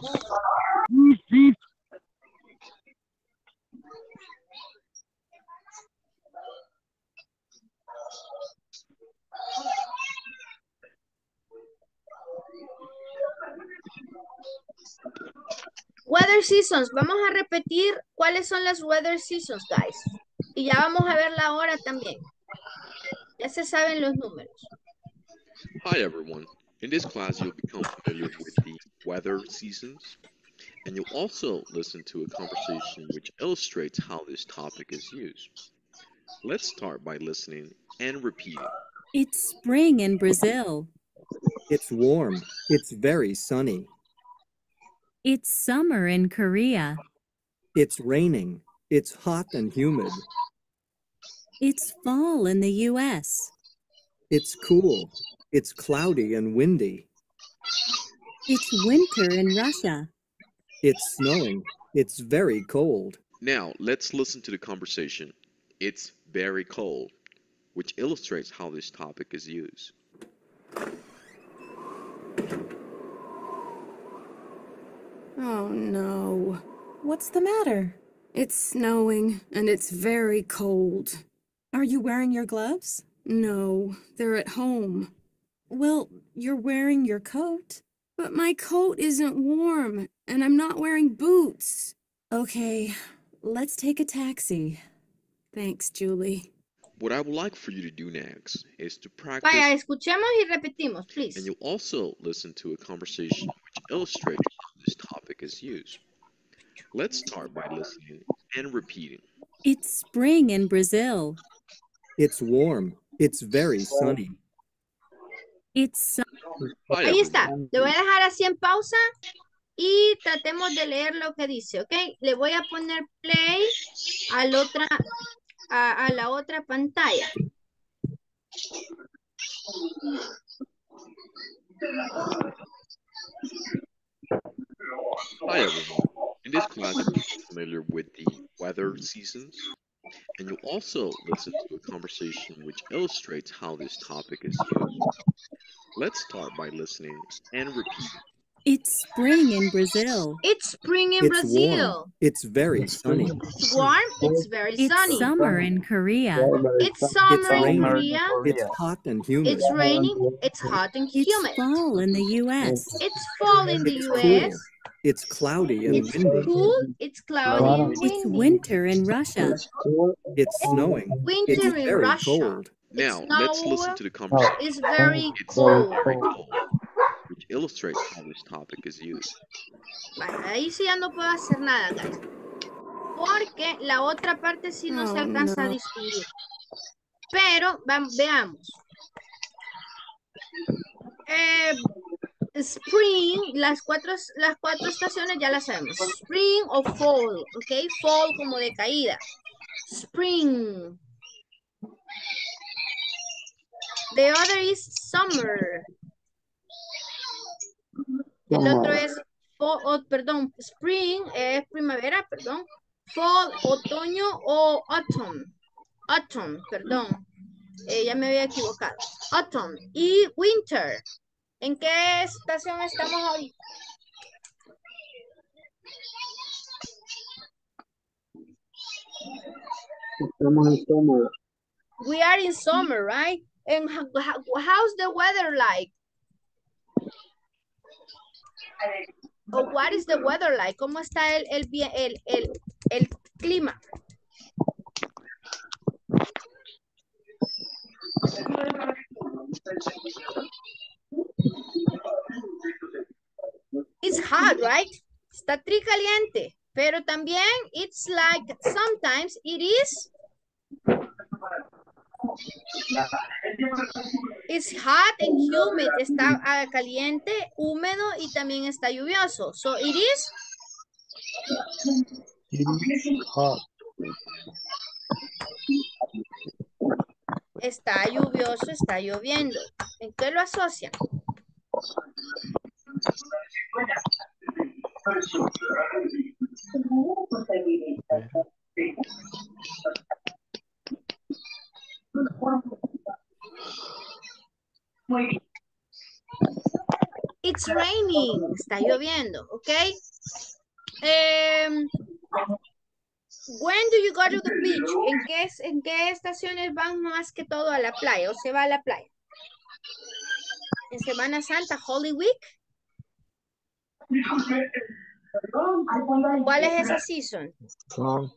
Weather seasons. Vamos a repetir cuáles son las weather seasons, guys. Y ya vamos a ver la hora también. Ya se saben los números. Hi everyone. In this class, you'll become familiar with the weather seasons, and you'll also listen to a conversation which illustrates how this topic is used. Let's start by listening and repeating. It's spring in Brazil. It's warm. It's very sunny. It's summer in Korea. It's raining. It's hot and humid. It's fall in the US. It's cool. It's cloudy and windy. It's winter in Russia. It's snowing. It's very cold. Now, let's listen to the conversation. It's very cold, which illustrates how this topic is used. Oh no. What's the matter? It's snowing and it's very cold. Are you wearing your gloves? No, they're at home. Well, you're wearing your coat. But my coat isn't warm and I'm not wearing boots. Okay, let's take a taxi. Thanks, Julie. What I would like for you to do next is to practice, Vaya, escuchemos y repetimos, please. and you'll also listen to a conversation which illustrates how this topic is used. Let's start by listening and repeating. It's spring in Brazil. It's warm. It's very sunny. It's Ahí está. Le voy a dejar así en pausa y tratemos de leer lo que dice, ¿ok? Le voy a poner play a la otra, a, a la otra pantalla. Hi everyone. In this class, be familiar with the weather seasons, and you'll also listen to a conversation which illustrates how this topic is used. Let's start by listening and repeating. it's spring in Brazil. It's spring in It's Brazil. warm. It's very sunny. It's warm. It's very It's sunny. It's summer in Korea. It's summer in. Korea. It's hot and humid. It's raining. It's hot and humid. It's humid. fall in the US. It's fall in the It's US. Cool. It's cloudy and It's windy. cool. It's cloudy and It's winter in Russia. It's snowing. It's Winter in very Russia. cold. Now, It's let's listen to the conversation. It's very It's cold. very cold, which illustrates how this topic is used. Vale, ahí sí ya no puedo hacer nada, guys. Porque la otra parte sí no se Oh, alcanza a no. distinguir. Pero vam- veamos. Eh, spring, las cuatro, las cuatro estaciones ya las sabemos. Spring o fall, ¿ok? Fall como de caída. Spring. The other is summer. El otro es, fall, oh, perdón, spring es primavera, perdón. Fall, otoño o autumn. Autumn, perdón. Eh, ya me había equivocado. Autumn. Y winter ¿En qué estación estamos ahorita? Estamos en summer. We are in summer, right? And ho- ho- how's the weather like? Or what is the weather like? ¿Cómo está el, el, el, el, el clima? It's hot, right? Está tri caliente. Pero también it's like sometimes it is It's hot and humid. Está ah, caliente, húmedo y también está lluvioso. So it is It is hot. está lluvioso, está lloviendo. ¿En qué lo asocian? It's raining. Está lloviendo, ¿ok? Em, when do you go to the beach? ¿En qué, ¿En qué estaciones van más que todo a la playa o se va a la playa? ¿En Semana Santa, Holy Week? ¿Cuál es esa season? Summer.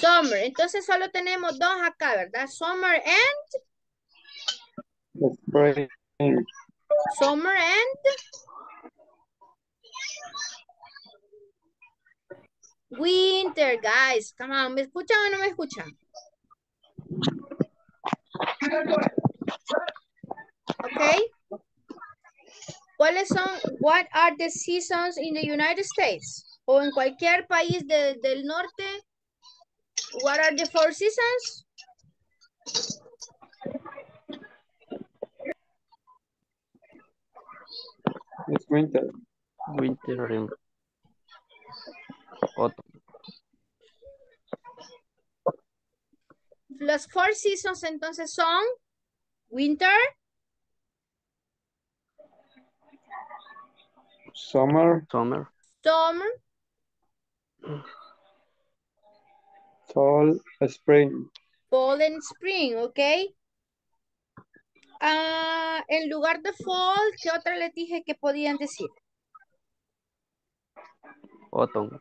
Summer. Entonces solo tenemos dos acá, ¿verdad? Summer and Spring. Summer and Winter, guys. Come on, ¿me escuchan o no me escuchan? Okay. ¿Cuáles son, what are the seasons in the United States? O en cualquier país de- del norte. What are the four seasons? It's winter. winter autumn. Los four seasons entonces son winter, Summer, Summer, summer, fall, spring. fall and spring, ¿ok? Ah, en lugar de fall, ¿qué otra les dije que podían decir? autumn,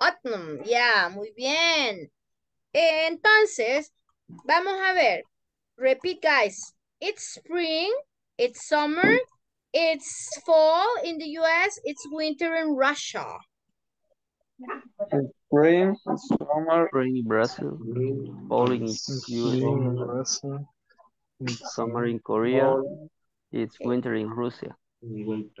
Autumn, ya, muy bien. Eh, Entonces, vamos a ver. Repeat, guys. It's spring, it's summer, it's fall in the US, it's winter in Russia. Spring, summer, spring in Brazil, fall in Spring, USA, summer in Korea, it's winter in Russia,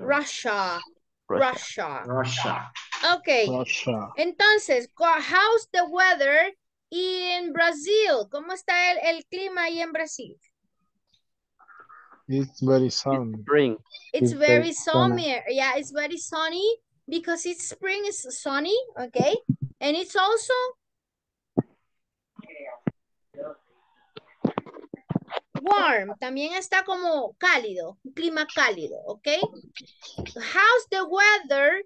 Russia, Russia. Russia. Russia. Okay. Russia. Entonces, co- how's the weather in Brazil? ¿Cómo está el, el clima ahí en Brasil? It's very sunny. Spring, It's It's very sunny. Yeah, it's very sunny because it's spring, it's sunny, okay? And it's also warm. También está como cálido, un clima cálido, okay? How's the weather?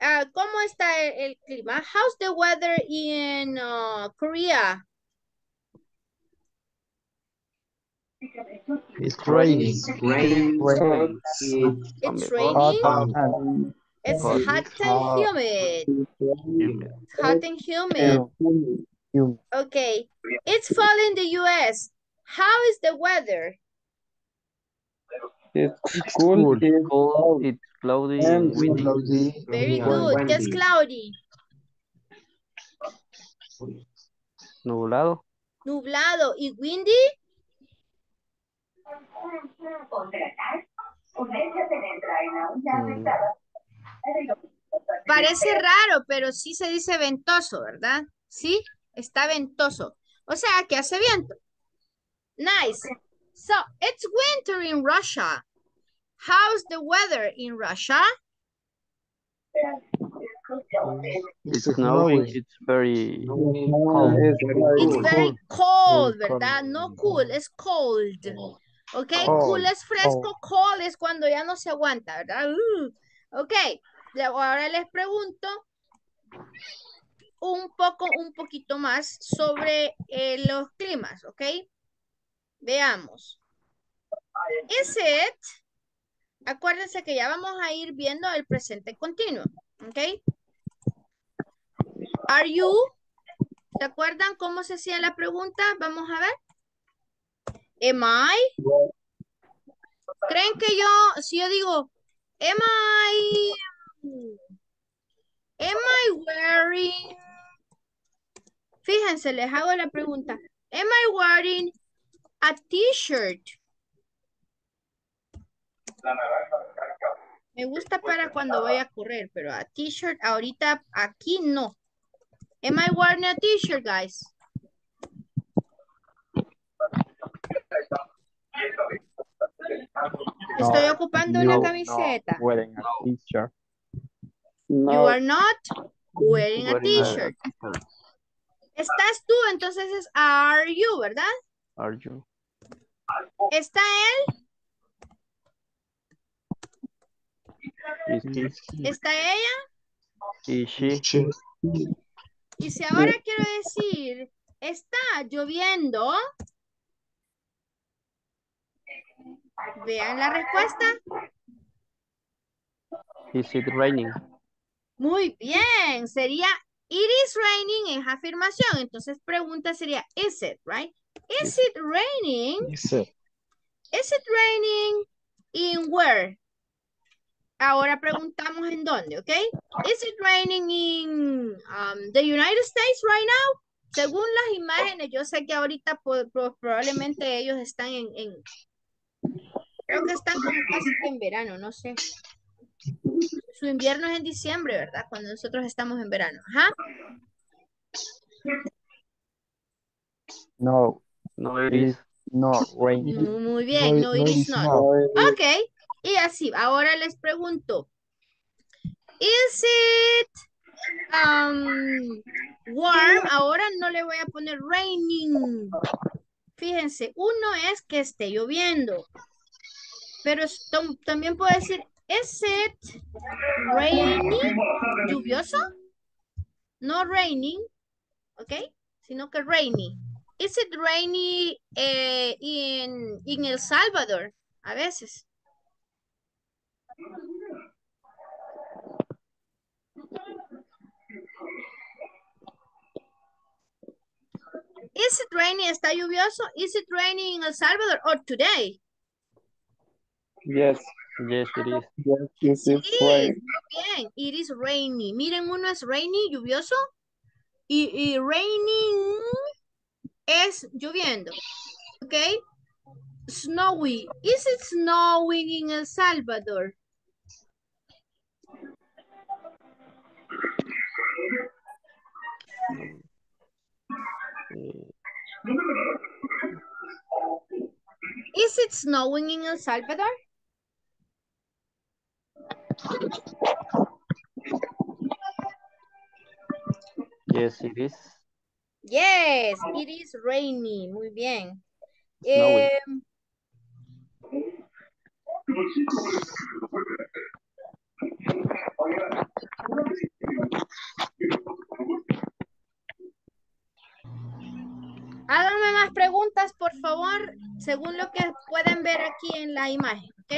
Ah, ¿Cómo está el, el clima? How's the weather in uh, Korea? it's It's raining, raining. Rain. Rain. It's It's Hot. raining. And It's Hot. hot and humid. humid, It's hot and humid. humid. Okay. It's fall in the US. How is the weather? It's cool, cool. it's cold, cold, it's cloudy and windy, Cloudy. Very good. Windy. cloudy. nublado, Nublado y windy. mm, Parece raro, pero sí se dice ventoso, ¿verdad? Sí, está ventoso. O sea, que hace viento. Nice. So, it's winter in Russia. How's the weather in Russia? It's snowing. It's very No, it's very cold, cold. ¿verdad? No cool, es cold. Ok, Cold, cool es fresco, cold. cold es cuando ya no se aguanta, ¿verdad? Uh, ok, ahora les pregunto un poco, un poquito más sobre eh, los climas, ¿ok? Veamos. Is it? Acuérdense que ya vamos a ir viendo el presente continuo, ¿ok? Are you? ¿Se acuerdan cómo se hacía la pregunta? Vamos a ver. Am I? ¿Creen que yo, si yo digo, am I, am I wearing, fíjense, les hago la pregunta, am I wearing a t-shirt? Me gusta para cuando voy a correr, pero a t-shirt ahorita aquí no. Am I wearing a t-shirt, guys? Estoy No, ocupando you una camiseta. wearing a t-shirt. You no, are not wearing a Wearing a t-shirt. Estás tú, entonces es are you, ¿verdad? Are you? ¿Está él? Is he? ¿Está ella? She. Y si ahora quiero decir, está lloviendo. Vean la respuesta. Is it raining? Muy bien. Sería, it is raining es afirmación. Entonces pregunta sería, is it, right? Is it raining? Is it? Is it raining in where? Ahora preguntamos en dónde, ¿ok? Is it raining in um, the United States right now? Según las imágenes, yo sé que ahorita probablemente ellos están en, en- creo que están como casi que en verano, no sé. Su invierno es en diciembre, ¿verdad? Cuando nosotros estamos en verano. Ajá. No, No, it is. not raining. Muy, bien, no, No, it is not. not. no, it- Ok, y así, ahora les pregunto, ¿is it um, warm? Ahora no le voy a poner raining. Fíjense, uno es que esté lloviendo, pero también puedo decir, ¿is it rainy? ¿Lluvioso? No raining, ¿ok? Sino que rainy. ¿Is it rainy eh, in, in El Salvador? A veces. Is it raining? ¿Está lluvioso? Is it raining in El Salvador or today? yes, Yes, it is. yes, it is Sí, rain. muy bien. It is rainy. Miren, uno es rainy, lluvioso. Y, y raining es lloviendo. ¿Ok? Snowy. Is it snowing in El Salvador? Is it snowing in El Salvador? yes, it is. Yes, it is rainy. Muy bien. Snowy. Háganme más preguntas, por favor, según lo que pueden ver aquí en la imagen, ¿ok?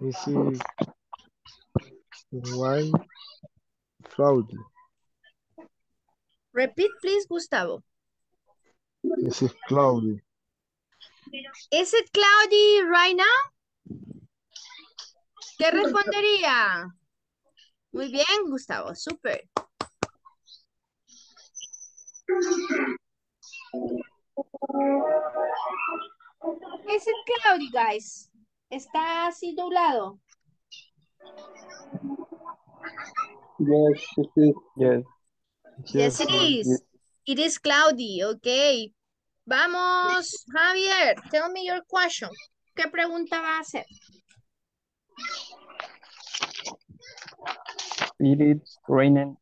This is white cloudy. Repeat, please, Gustavo. This is cloudy. Is it cloudy right now? ¿Qué respondería? Muy bien, Gustavo, super. Is it cloudy, guys? ¿Está así doblado? Yes, it is. Yes, Yes, it is. It is cloudy, ok. Vamos, Javier, tell me your question. ¿Qué pregunta va a hacer? It is raining.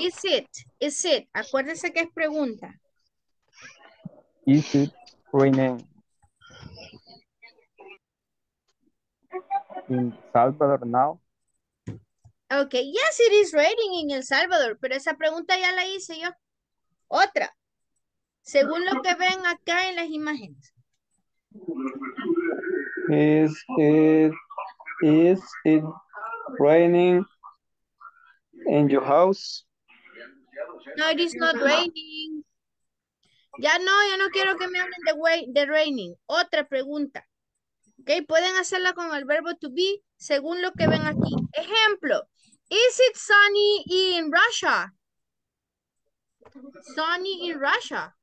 Is it? Is it? Acuérdese que es pregunta. Is it raining in Salvador now? Ok, yes, it is raining in El Salvador, pero esa pregunta ya la hice yo. Otra. Según lo que ven acá en las imágenes. Is it is it raining in your house? No, it is not raining. Ya no, ya no quiero que me hablen de, way- de raining. Otra pregunta. Ok, pueden hacerla con el verbo to be según lo que ven aquí. Ejemplo. Is it sunny in Russia? Sunny in Russia.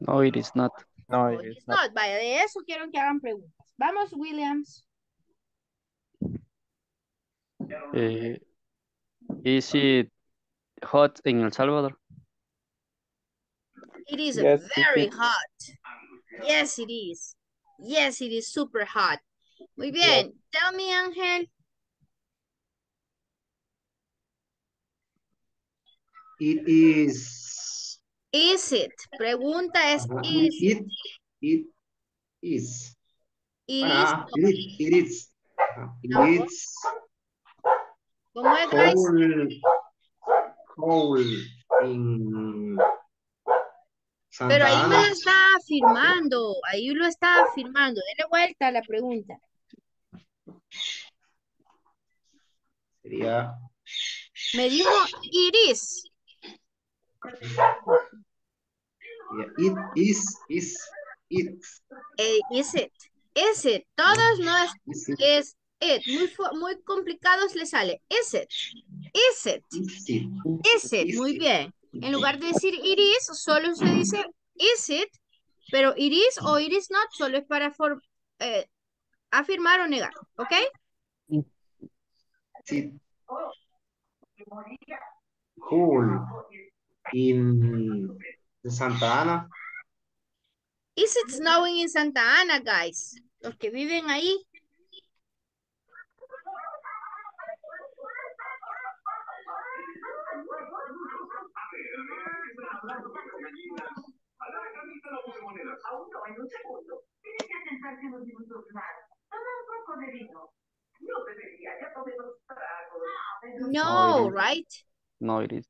No, it is not. No, No, it it is is not. not. Vaya, de eso quiero que hagan preguntas. Vamos, Williams. Eh, is it hot in El Salvador? It is Yes, very is. hot. Yes, it is. Yes, it is super hot. Muy bien. Tell me, Ángel. It is. Is it? Pregunta es Ajá, is. It, it is. It Bueno, is. ah, it is. It is. No. It's ¿Cómo es, guys? cold, in Santa Pero ahí me Ana. lo está afirmando. Ahí lo está afirmando. Dele vuelta a la pregunta. Sería Me dijo it sería it is, is, it. Eh, is it. Is it. Todos no es Is it, es it. Muy, muy complicados le sale. Is it. Is it. is it. Is it. Muy bien. En lugar de decir it is, solo se dice is it. Pero it is o it is not solo es para for- eh, afirmar o negar. ¿Ok? it. Cool in Santa Ana. Is it snowing in Santa Ana, guys? Los que viven ahí. No, right? No, it is.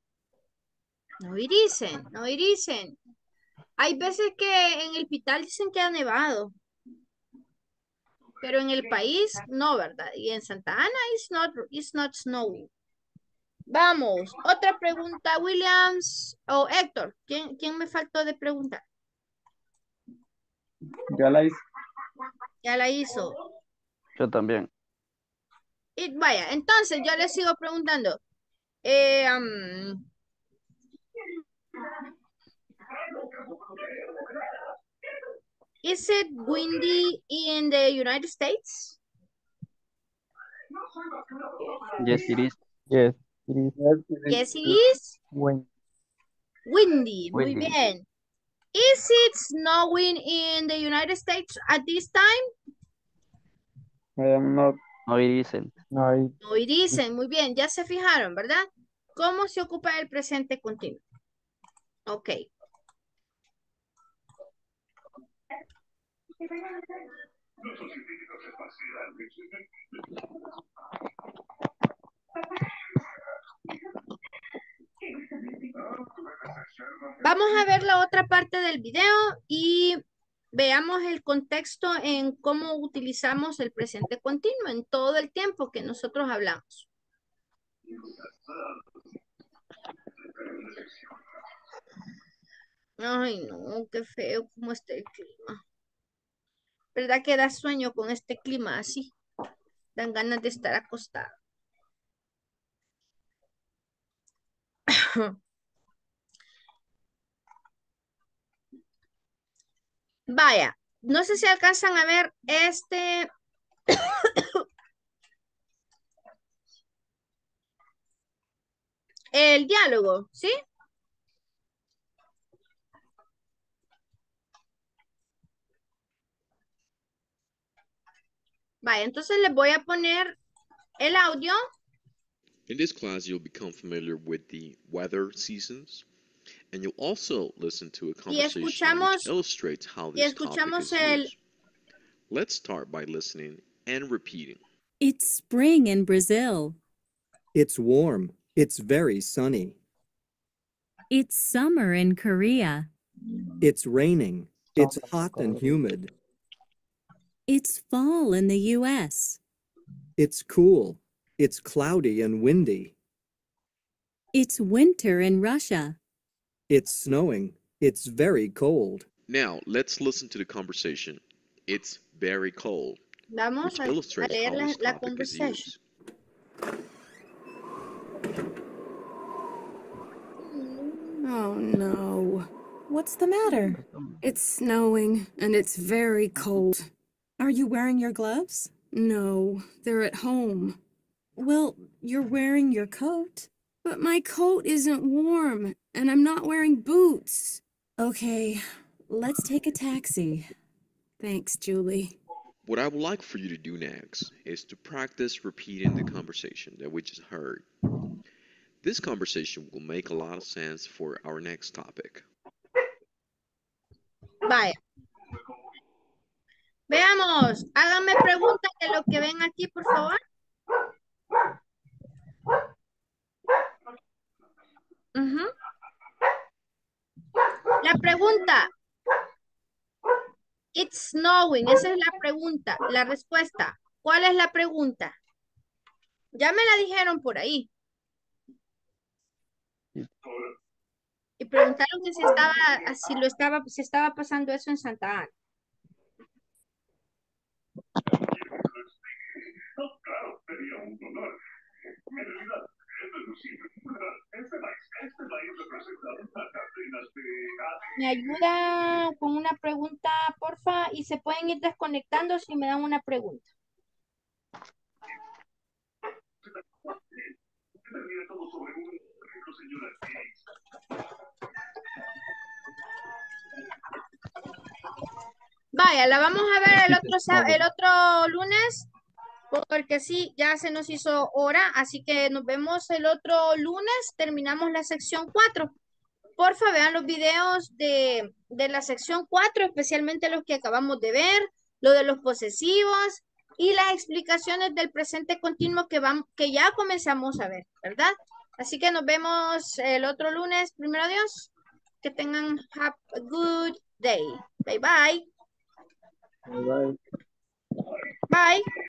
No isn't, no isn't. Hay veces que en el Pital dicen que ha nevado. Pero en el país no, ¿verdad? Y en Santa Ana it's not, it's not snowing. Vamos, otra pregunta, Williams o Héctor. ¿Quién, quién me faltó de preguntar? Ya la hice. Ya la hizo. Yo también. Y vaya, entonces yo le sigo preguntando. Eh, Is it windy in the United States? Yes, it is. Yes, it is Yes, it is. when Windy. Muy Windy. bien. Is it snowing in the United States at this time? I am not. No, it isn't. no, it, No, it isn't. Muy bien, ya se fijaron, ¿verdad? ¿Cómo se ocupa el presente continuo? Ok. Vamos a ver la otra parte del video y veamos el contexto en cómo utilizamos el presente continuo en todo el tiempo que nosotros hablamos. Ay, no, qué feo como está el clima. ¿Verdad que da sueño con este clima así? Dan ganas de estar acostada. [coughs] Vaya, no sé si alcanzan a ver este. [coughs] El diálogo, ¿sí? Vaya, entonces les voy a poner el audio In this class, you'll become familiar with the weather seasons, and you'll also listen to a conversation escuchamos- which illustrates how y this topic escuchamos is el- used. Let's start by listening and repeating. It's spring in Brazil. It's warm. It's very sunny. It's summer in Korea. It's raining. It's hot and humid. It's fall in the US. It's cool. It's cloudy and windy. It's winter in Russia. It's snowing. It's very cold. Now, let's listen to the conversation. It's very cold, Vamos which a, a leer la, la conversation. Oh no. What's the matter? It's snowing and it's very cold. Are you wearing your gloves? No, they're at home. Well, you're wearing your coat. But my coat isn't warm and I'm not wearing boots. Okay, let's take a taxi. Thanks, Julie. What I would like for you to do next is to practice repeating the conversation that we just heard. This conversation will make a lot of sense for our next topic. Vaya. Veamos, háganme preguntas de lo que ven aquí, por favor. Ujú. La pregunta. It's snowing. Esa es la pregunta. La respuesta. ¿Cuál es la pregunta? Ya me la dijeron por ahí. Y preguntaron si estaba, si lo estaba, si estaba pasando eso en Santa Ana. Me ayuda con una pregunta, porfa, y se pueden ir desconectando si me dan una pregunta. Vaya, la vamos a ver el otro, el otro lunes, porque sí, ya se nos hizo hora, así que nos vemos el otro lunes, terminamos la sección 4. Porfa, vean los videos de, de la sección 4, especialmente los que acabamos de ver, lo de los posesivos y las explicaciones del presente continuo que, vam- que ya comenzamos a ver, ¿verdad? Así que nos vemos el otro lunes, primero Dios. Que tengan have a good day. Bye. Bye bye. Bye.